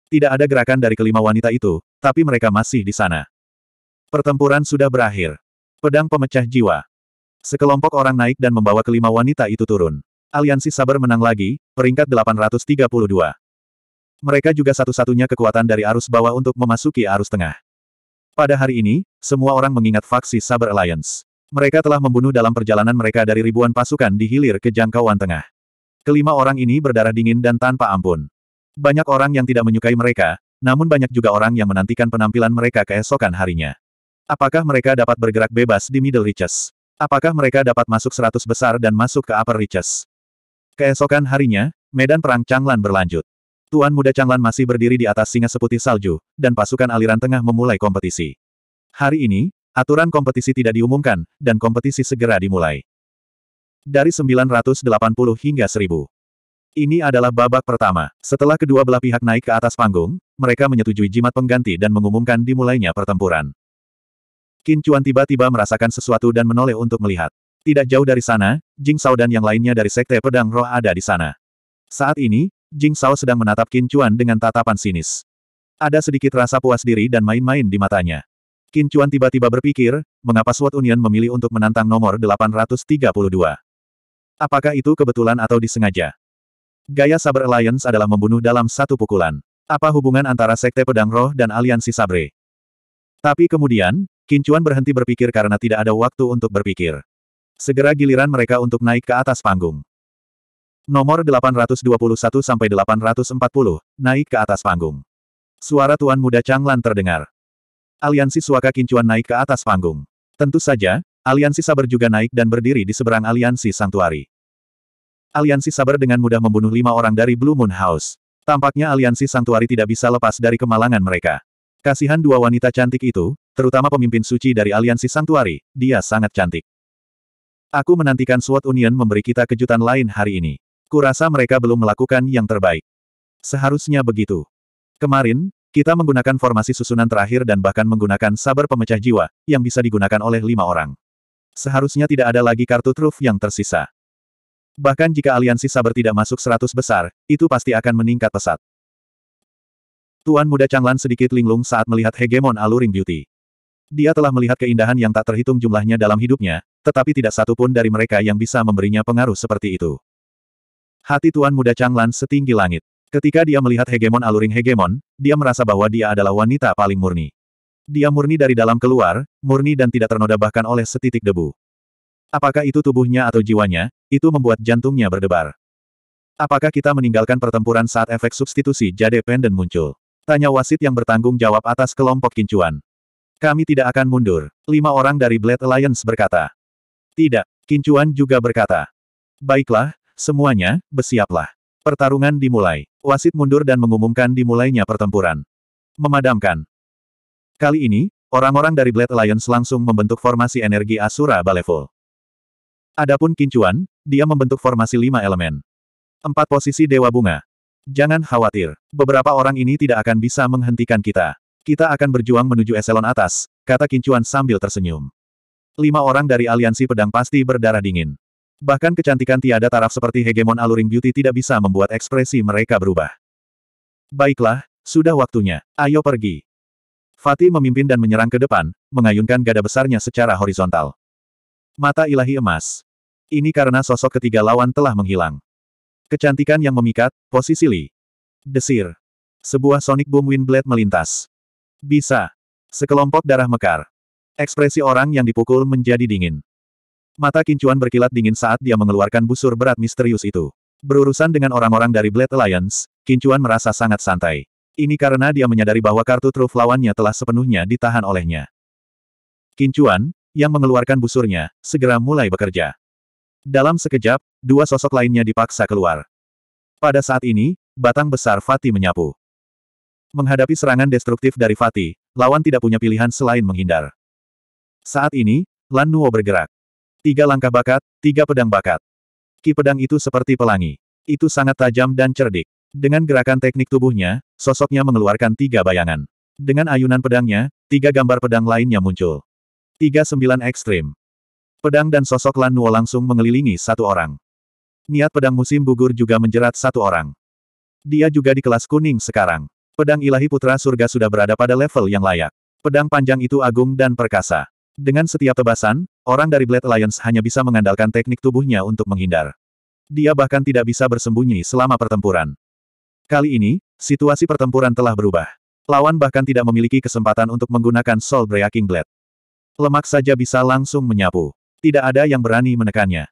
Tidak ada gerakan dari kelima wanita itu, tapi mereka masih di sana. Pertempuran sudah berakhir. Pedang pemecah jiwa. Sekelompok orang naik dan membawa kelima wanita itu turun. Aliansi Sabar menang lagi, peringkat 832. Mereka juga satu-satunya kekuatan dari arus bawah untuk memasuki arus tengah. Pada hari ini, semua orang mengingat faksi Saber Alliance. Mereka telah membunuh dalam perjalanan mereka dari ribuan pasukan di hilir ke jangkauan tengah. Kelima orang ini berdarah dingin dan tanpa ampun. Banyak orang yang tidak menyukai mereka, namun banyak juga orang yang menantikan penampilan mereka keesokan harinya. Apakah mereka dapat bergerak bebas di Middle Reaches? Apakah mereka dapat masuk seratus besar dan masuk ke Upper Reaches? Keesokan harinya, medan perang Changlan berlanjut. Tuan Muda Changlan masih berdiri di atas singa seputih salju, dan pasukan aliran tengah memulai kompetisi. Hari ini, aturan kompetisi tidak diumumkan, dan kompetisi segera dimulai. Dari 980 hingga 1000. Ini adalah babak pertama. Setelah kedua belah pihak naik ke atas panggung, mereka menyetujui jimat pengganti dan mengumumkan dimulainya pertempuran. Qin Chuan tiba-tiba merasakan sesuatu dan menoleh untuk melihat. Tidak jauh dari sana, Jing Sao dan yang lainnya dari Sekte Pedang Roh ada di sana. Saat ini, Jing Sao sedang menatap Qin Chuan dengan tatapan sinis. Ada sedikit rasa puas diri dan main-main di matanya. Qin Chuan tiba-tiba berpikir, mengapa SWOT Union memilih untuk menantang nomor 832? Apakah itu kebetulan atau disengaja? Gaya Saber Alliance adalah membunuh dalam satu pukulan. Apa hubungan antara Sekte Pedang Roh dan Aliansi Sabre? Tapi kemudian, Qin Chuan berhenti berpikir karena tidak ada waktu untuk berpikir. Segera giliran mereka untuk naik ke atas panggung. Nomor 821 sampai 840, naik ke atas panggung. Suara Tuan Muda Changlan terdengar. Aliansi Suaka Qin Chuan naik ke atas panggung. Tentu saja, Aliansi Saber juga naik dan berdiri di seberang Aliansi Sanctuary. Aliansi Saber dengan mudah membunuh lima orang dari Blue Moon House. Tampaknya Aliansi Sanctuary tidak bisa lepas dari kemalangan mereka. Kasihan dua wanita cantik itu, terutama pemimpin suci dari aliansi Sanctuary, dia sangat cantik. Aku menantikan SWOT Union memberi kita kejutan lain hari ini. Kurasa mereka belum melakukan yang terbaik. Seharusnya begitu. Kemarin, kita menggunakan formasi susunan terakhir dan bahkan menggunakan sabar pemecah jiwa, yang bisa digunakan oleh lima orang. Seharusnya tidak ada lagi kartu truf yang tersisa. Bahkan jika aliansi sabar tidak masuk seratus besar, itu pasti akan meningkat pesat. Tuan Muda Changlan sedikit linglung saat melihat hegemon Aluring Beauty. Dia telah melihat keindahan yang tak terhitung jumlahnya dalam hidupnya, tetapi tidak satu pun dari mereka yang bisa memberinya pengaruh seperti itu. Hati Tuan Muda Changlan setinggi langit. Ketika dia melihat hegemon aluring hegemon, dia merasa bahwa dia adalah wanita paling murni. Dia murni dari dalam keluar, murni dan tidak ternoda bahkan oleh setitik debu. Apakah itu tubuhnya atau jiwanya, itu membuat jantungnya berdebar. Apakah kita meninggalkan pertempuran saat efek substitusi jade pendant muncul? Tanya wasit yang bertanggung jawab atas kelompok kincuan. Kami tidak akan mundur. Lima orang dari Blade Alliance berkata. Tidak. Kincuan juga berkata. Baiklah, semuanya, bersiaplah. Pertarungan dimulai. Wasit mundur dan mengumumkan dimulainya pertempuran. Memadamkan. Kali ini, orang-orang dari Blade Alliance langsung membentuk formasi energi Asura Balevo. Adapun Kincuan, dia membentuk formasi lima elemen. Empat posisi Dewa Bunga. Jangan khawatir, beberapa orang ini tidak akan bisa menghentikan kita. Kita akan berjuang menuju eselon atas, kata Kincuan sambil tersenyum. Lima orang dari aliansi pedang pasti berdarah dingin. Bahkan kecantikan tiada taraf seperti hegemon Aluring Beauty tidak bisa membuat ekspresi mereka berubah. Baiklah, sudah waktunya, ayo pergi. Fatih memimpin dan menyerang ke depan, mengayunkan gada besarnya secara horizontal. Mata ilahi emas. Ini karena sosok ketiga lawan telah menghilang. Kecantikan yang memikat, posisi Li. Desir. Sebuah Sonic Boom Wind Blade melintas. Bisa. Sekelompok darah mekar. Ekspresi orang yang dipukul menjadi dingin. Mata Kincuan berkilat dingin saat dia mengeluarkan busur berat misterius itu. Berurusan dengan orang-orang dari Blade Alliance, Kincuan merasa sangat santai. Ini karena dia menyadari bahwa kartu truf lawannya telah sepenuhnya ditahan olehnya. Kincuan, yang mengeluarkan busurnya, segera mulai bekerja. Dalam sekejap, dua sosok lainnya dipaksa keluar. Pada saat ini, batang besar Fatih menyapu. Menghadapi serangan destruktif dari Fatih, lawan tidak punya pilihan selain menghindar. Saat ini, Lan Nuo bergerak. Tiga langkah bakat, tiga pedang bakat. Ki pedang itu seperti pelangi. Itu sangat tajam dan cerdik. Dengan gerakan teknik tubuhnya, sosoknya mengeluarkan tiga bayangan. Dengan ayunan pedangnya, tiga gambar pedang lainnya muncul. Tiga sembilan ekstrim. Pedang dan sosok Lan Nuo langsung mengelilingi satu orang. Niat pedang musim gugur juga menjerat satu orang. Dia juga di kelas kuning sekarang. Pedang ilahi putra surga sudah berada pada level yang layak. Pedang panjang itu agung dan perkasa. Dengan setiap tebasan, orang dari Blade Alliance hanya bisa mengandalkan teknik tubuhnya untuk menghindar. Dia bahkan tidak bisa bersembunyi selama pertempuran. Kali ini, situasi pertempuran telah berubah. Lawan bahkan tidak memiliki kesempatan untuk menggunakan Soul Breaking Blade. Lemak saja bisa langsung menyapu. Tidak ada yang berani menekannya.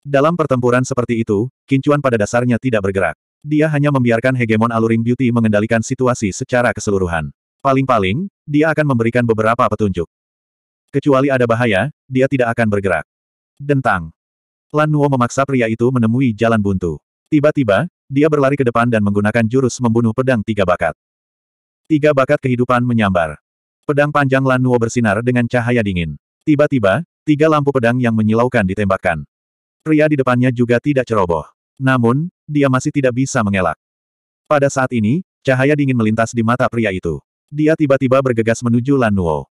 Dalam pertempuran seperti itu, Kincuan pada dasarnya tidak bergerak. Dia hanya membiarkan hegemon Aluring Beauty mengendalikan situasi secara keseluruhan. Paling-paling, dia akan memberikan beberapa petunjuk. Kecuali ada bahaya, dia tidak akan bergerak. Dentang. Lan Nuo memaksa pria itu menemui jalan buntu. Tiba-tiba, dia berlari ke depan dan menggunakan jurus membunuh pedang tiga bakat. Tiga bakat kehidupan menyambar. Pedang panjang Lan Nuo bersinar dengan cahaya dingin. Tiba-tiba, tiga lampu pedang yang menyilaukan ditembakkan. Pria di depannya juga tidak ceroboh. Namun, dia masih tidak bisa mengelak. Pada saat ini, cahaya dingin melintas di mata pria itu. Dia tiba-tiba bergegas menuju Lan Nuo.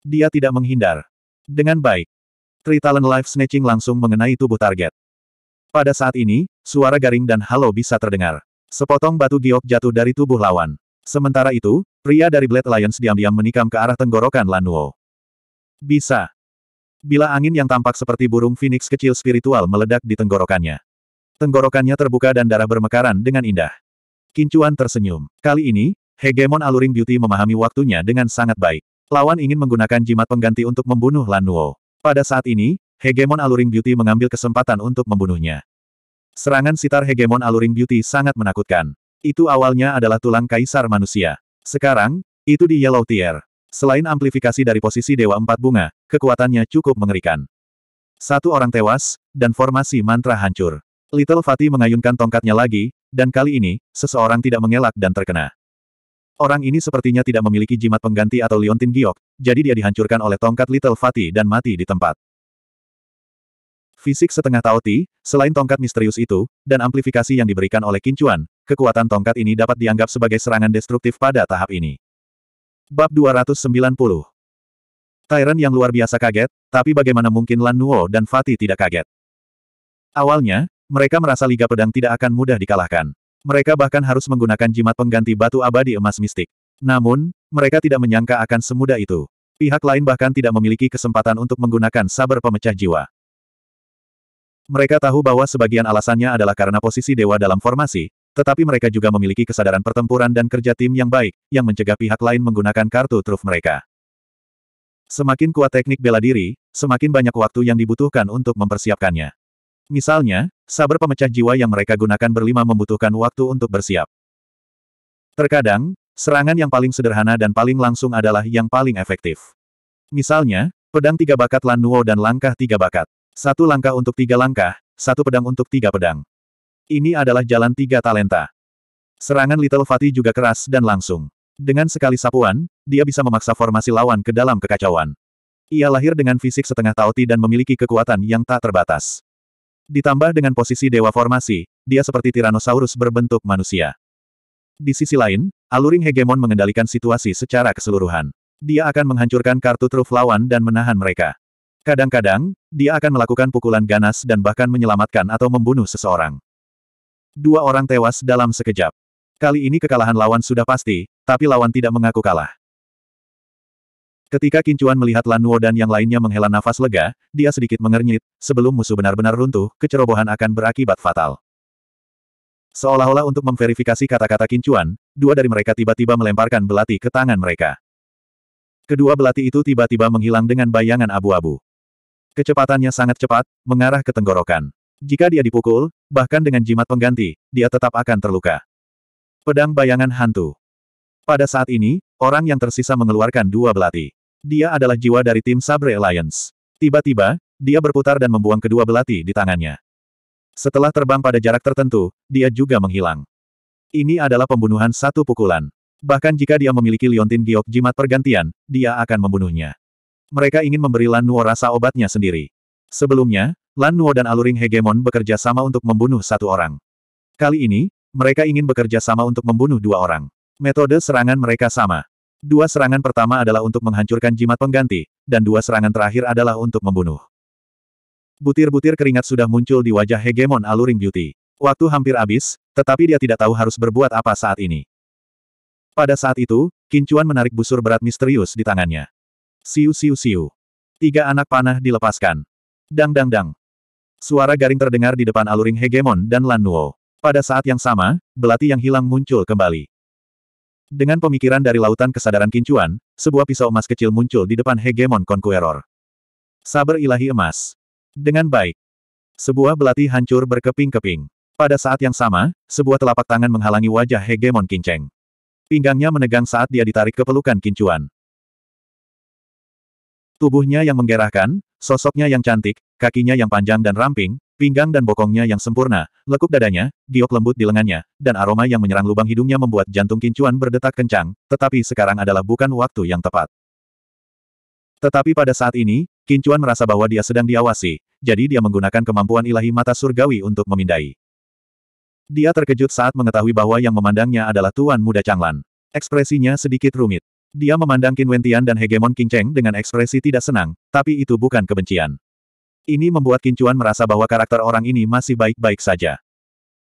Dia tidak menghindar. Dengan baik. Tri Talent Life Snatching langsung mengenai tubuh target. Pada saat ini, suara garing dan halo bisa terdengar. Sepotong batu giok jatuh dari tubuh lawan. Sementara itu, pria dari Blade Alliance diam-diam menikam ke arah tenggorokan Lan Nuo. Bisa. Bila angin yang tampak seperti burung phoenix kecil spiritual meledak di tenggorokannya. Tenggorokannya terbuka dan darah bermekaran dengan indah. Kincuan tersenyum. Kali ini, Hegemon Aluring Beauty memahami waktunya dengan sangat baik. Lawan ingin menggunakan jimat pengganti untuk membunuh Lan Nuo. Pada saat ini, Hegemon Aluring Beauty mengambil kesempatan untuk membunuhnya. Serangan sitar Hegemon Aluring Beauty sangat menakutkan. Itu awalnya adalah tulang kaisar manusia. Sekarang, itu di Yellow Tier. Selain amplifikasi dari posisi Dewa Empat Bunga, kekuatannya cukup mengerikan. Satu orang tewas, dan formasi mantra hancur. Little Fatih mengayunkan tongkatnya lagi, dan kali ini, seseorang tidak mengelak dan terkena. Orang ini sepertinya tidak memiliki jimat pengganti atau liontin giok, jadi dia dihancurkan oleh tongkat Little Fatih dan mati di tempat. Fisik setengah Taoti, selain tongkat misterius itu, dan amplifikasi yang diberikan oleh Kincuan, kekuatan tongkat ini dapat dianggap sebagai serangan destruktif pada tahap ini. Bab 290 Tyrant yang luar biasa kaget, tapi bagaimana mungkin Lan Nuo dan Fatih tidak kaget? Awalnya, mereka merasa Liga Pedang tidak akan mudah dikalahkan. Mereka bahkan harus menggunakan jimat pengganti batu abadi emas mistik. Namun, mereka tidak menyangka akan semudah itu. Pihak lain bahkan tidak memiliki kesempatan untuk menggunakan saber pemecah jiwa. Mereka tahu bahwa sebagian alasannya adalah karena posisi dewa dalam formasi, tetapi mereka juga memiliki kesadaran pertempuran dan kerja tim yang baik, yang mencegah pihak lain menggunakan kartu truf mereka. Semakin kuat teknik bela diri, semakin banyak waktu yang dibutuhkan untuk mempersiapkannya. Misalnya, saber pemecah jiwa yang mereka gunakan berlima membutuhkan waktu untuk bersiap. Terkadang, serangan yang paling sederhana dan paling langsung adalah yang paling efektif. Misalnya, pedang tiga bakat Lan Nuo dan langkah tiga bakat. Satu langkah untuk tiga langkah, satu pedang untuk tiga pedang. Ini adalah jalan tiga talenta. Serangan Little Fatih juga keras dan langsung. Dengan sekali sapuan, dia bisa memaksa formasi lawan ke dalam kekacauan. Ia lahir dengan fisik setengah tauti dan memiliki kekuatan yang tak terbatas. Ditambah dengan posisi dewa formasi, dia seperti Tyrannosaurus berbentuk manusia. Di sisi lain, Aluring Hegemon mengendalikan situasi secara keseluruhan. Dia akan menghancurkan kartu truf lawan dan menahan mereka. Kadang-kadang, dia akan melakukan pukulan ganas dan bahkan menyelamatkan atau membunuh seseorang. Dua orang tewas dalam sekejap. Kali ini kekalahan lawan sudah pasti, tapi lawan tidak mengaku kalah. Ketika Kincuan melihat Lan Nuo dan yang lainnya menghela nafas lega, dia sedikit mengernyit, sebelum musuh benar-benar runtuh, kecerobohan akan berakibat fatal. Seolah-olah untuk memverifikasi kata-kata Kincuan, dua dari mereka tiba-tiba melemparkan belati ke tangan mereka. Kedua belati itu tiba-tiba menghilang dengan bayangan abu-abu. Kecepatannya sangat cepat, mengarah ke tenggorokan. Jika dia dipukul, bahkan dengan jimat pengganti, dia tetap akan terluka. Pedang bayangan hantu. Pada saat ini, orang yang tersisa mengeluarkan dua belati. Dia adalah jiwa dari tim Sabre Alliance. Tiba-tiba, dia berputar dan membuang kedua belati di tangannya. Setelah terbang pada jarak tertentu, dia juga menghilang. Ini adalah pembunuhan satu pukulan. Bahkan jika dia memiliki liontin giok jimat pergantian, dia akan membunuhnya. Mereka ingin memberi Lan Nuo rasa obatnya sendiri. Sebelumnya, Lan Nuo dan Aluring Hegemon bekerja sama untuk membunuh satu orang. Kali ini, mereka ingin bekerja sama untuk membunuh dua orang. Metode serangan mereka sama. Dua serangan pertama adalah untuk menghancurkan jimat pengganti, dan dua serangan terakhir adalah untuk membunuh. Butir-butir keringat sudah muncul di wajah Hegemon Aluring Beauty. Waktu hampir habis, tetapi dia tidak tahu harus berbuat apa saat ini. Pada saat itu, Kincuan menarik busur berat misterius di tangannya. Siu siu siu. Tiga anak panah dilepaskan. Dang dang dang. Suara garing terdengar di depan aluring hegemon dan Lan Nuo. Pada saat yang sama, belati yang hilang muncul kembali. Dengan pemikiran dari lautan kesadaran Kincuan, sebuah pisau emas kecil muncul di depan hegemon Conqueror. Saber ilahi emas. Dengan baik. Sebuah belati hancur berkeping-keping. Pada saat yang sama, sebuah telapak tangan menghalangi wajah hegemon Kinceng. Pinggangnya menegang saat dia ditarik ke pelukan Kincuan. Tubuhnya yang menggerahkan, sosoknya yang cantik, kakinya yang panjang dan ramping, pinggang dan bokongnya yang sempurna, lekuk dadanya, giok lembut di lengannya, dan aroma yang menyerang lubang hidungnya membuat jantung Kincuan berdetak kencang, tetapi sekarang adalah bukan waktu yang tepat. Tetapi pada saat ini, Kincuan merasa bahwa dia sedang diawasi, jadi dia menggunakan kemampuan ilahi mata surgawi untuk memindai. Dia terkejut saat mengetahui bahwa yang memandangnya adalah Tuan Muda Changlan. Ekspresinya sedikit rumit. Dia memandang Qin Wentian dan Hegemon King Cheng dengan ekspresi tidak senang, tapi itu bukan kebencian. Ini membuat Qin Chuan merasa bahwa karakter orang ini masih baik-baik saja.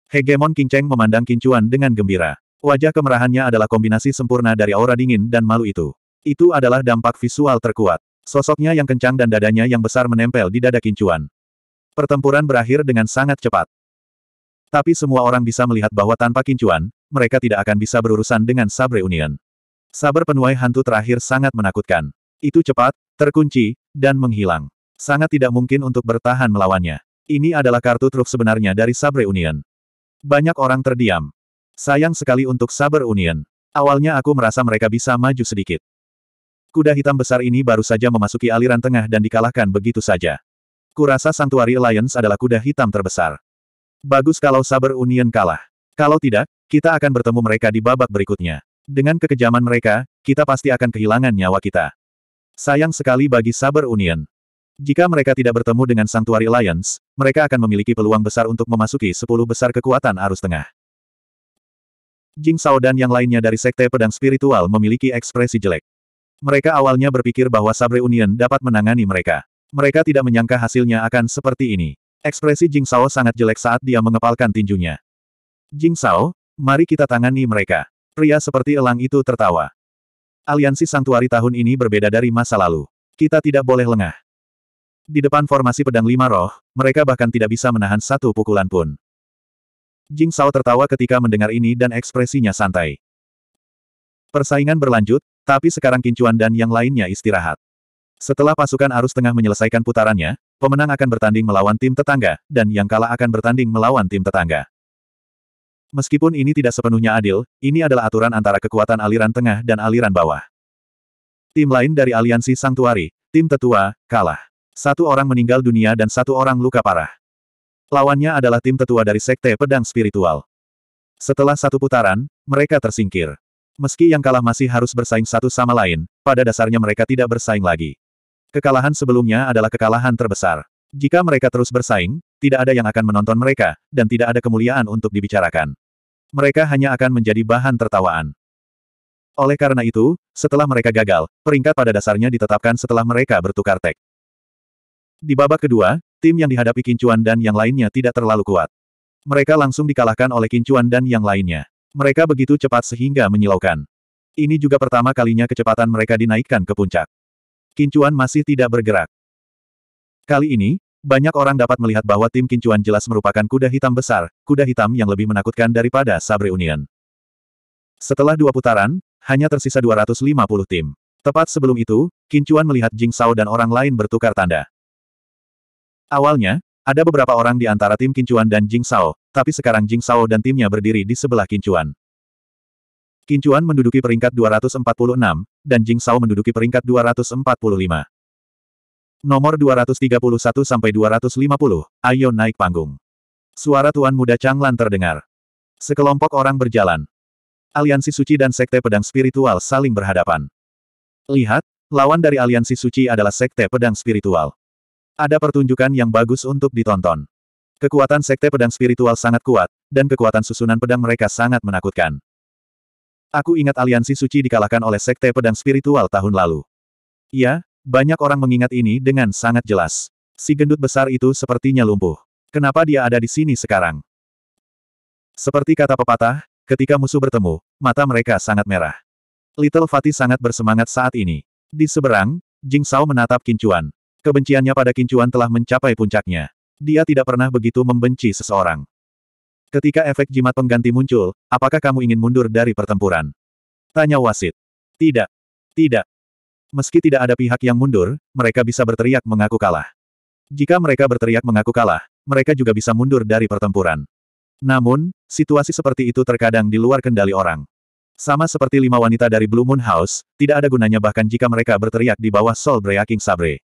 Hegemon King Cheng memandang Qin Chuan dengan gembira. Wajah kemerahannya adalah kombinasi sempurna dari aura dingin dan malu itu. Itu adalah dampak visual terkuat. Sosoknya yang kencang dan dadanya yang besar menempel di dada Qin Chuan. Pertempuran berakhir dengan sangat cepat. Tapi semua orang bisa melihat bahwa tanpa kincuan, mereka tidak akan bisa berurusan dengan Sabre Union. Saber penuai hantu terakhir sangat menakutkan. Itu cepat, terkunci, dan menghilang. Sangat tidak mungkin untuk bertahan melawannya. Ini adalah kartu truf sebenarnya dari Sabre Union. Banyak orang terdiam. Sayang sekali untuk Saber Union. Awalnya aku merasa mereka bisa maju sedikit. Kuda hitam besar ini baru saja memasuki aliran tengah dan dikalahkan begitu saja. Kurasa Sanctuary Alliance adalah kuda hitam terbesar. Bagus kalau Saber Union kalah. Kalau tidak, kita akan bertemu mereka di babak berikutnya. Dengan kekejaman mereka, kita pasti akan kehilangan nyawa kita. Sayang sekali bagi Saber Union. Jika mereka tidak bertemu dengan Sanctuary Alliance, mereka akan memiliki peluang besar untuk memasuki sepuluh besar kekuatan arus tengah. Jing Sao dan yang lainnya dari Sekte Pedang Spiritual memiliki ekspresi jelek. Mereka awalnya berpikir bahwa Sabre Union dapat menangani mereka. Mereka tidak menyangka hasilnya akan seperti ini. Ekspresi Jing Sao sangat jelek saat dia mengepalkan tinjunya. Jing Sao, mari kita tangani mereka. Pria seperti elang itu tertawa. Aliansi Santuari tahun ini berbeda dari masa lalu. Kita tidak boleh lengah. Di depan formasi pedang lima roh, mereka bahkan tidak bisa menahan satu pukulan pun. Jing Sao tertawa ketika mendengar ini dan ekspresinya santai. Persaingan berlanjut, tapi sekarang Kincuan dan yang lainnya istirahat. Setelah pasukan arus tengah menyelesaikan putarannya, pemenang akan bertanding melawan tim tetangga, dan yang kalah akan bertanding melawan tim tetangga. Meskipun ini tidak sepenuhnya adil, ini adalah aturan antara kekuatan aliran tengah dan aliran bawah. Tim lain dari aliansi Sangtuari, tim tetua, kalah. Satu orang meninggal dunia dan satu orang luka parah. Lawannya adalah tim tetua dari Sekte Pedang Spiritual. Setelah satu putaran, mereka tersingkir. Meski yang kalah masih harus bersaing satu sama lain, pada dasarnya mereka tidak bersaing lagi. Kekalahan sebelumnya adalah kekalahan terbesar. Jika mereka terus bersaing, tidak ada yang akan menonton mereka, dan tidak ada kemuliaan untuk dibicarakan. Mereka hanya akan menjadi bahan tertawaan. Oleh karena itu, setelah mereka gagal, peringkat pada dasarnya ditetapkan setelah mereka bertukar tek. Di babak kedua, tim yang dihadapi Kincuan dan yang lainnya tidak terlalu kuat. Mereka langsung dikalahkan oleh Kincuan dan yang lainnya. Mereka begitu cepat sehingga menyilaukan. Ini juga pertama kalinya kecepatan mereka dinaikkan ke puncak. Kincuan masih tidak bergerak. Kali ini, banyak orang dapat melihat bahwa tim Kincuan jelas merupakan kuda hitam besar, kuda hitam yang lebih menakutkan daripada Sabre Union. Setelah dua putaran, hanya tersisa 250 tim. Tepat sebelum itu, Kincuan melihat Jing Sao dan orang lain bertukar tanda. Awalnya, ada beberapa orang di antara tim Kincuan dan Jing Sao, tapi sekarang Jing Sao dan timnya berdiri di sebelah Kincuan. Kincuan menduduki peringkat 246, dan Jing Sao menduduki peringkat 245. Nomor 231 sampai 250, ayo naik panggung. Suara Tuan Muda Changlan terdengar. Sekelompok orang berjalan. Aliansi Suci dan Sekte Pedang Spiritual saling berhadapan. Lihat, lawan dari Aliansi Suci adalah Sekte Pedang Spiritual. Ada pertunjukan yang bagus untuk ditonton. Kekuatan Sekte Pedang Spiritual sangat kuat, dan kekuatan susunan pedang mereka sangat menakutkan. Aku ingat Aliansi Suci dikalahkan oleh Sekte Pedang Spiritual tahun lalu. Ya, banyak orang mengingat ini dengan sangat jelas. Si gendut besar itu sepertinya lumpuh. Kenapa dia ada di sini sekarang? Seperti kata pepatah, ketika musuh bertemu, mata mereka sangat merah. Little Fatih sangat bersemangat saat ini. Di seberang, Jing Sao menatap Kincuan. Kebenciannya pada Kincuan telah mencapai puncaknya. Dia tidak pernah begitu membenci seseorang. Ketika efek jimat pengganti muncul, apakah kamu ingin mundur dari pertempuran? Tanya wasit. Tidak. Tidak. Meski tidak ada pihak yang mundur, mereka bisa berteriak mengaku kalah. Jika mereka berteriak mengaku kalah, mereka juga bisa mundur dari pertempuran. Namun, situasi seperti itu terkadang di luar kendali orang. Sama seperti lima wanita dari Blue Moon House, tidak ada gunanya bahkan jika mereka berteriak di bawah Soul Breaking Sabre.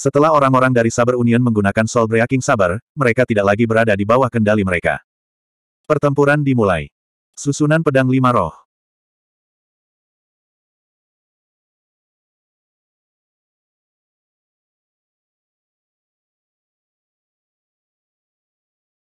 Setelah orang-orang dari Saber Union menggunakan Soul Breaking Saber, mereka tidak lagi berada di bawah kendali mereka. Pertempuran dimulai. Susunan pedang lima roh.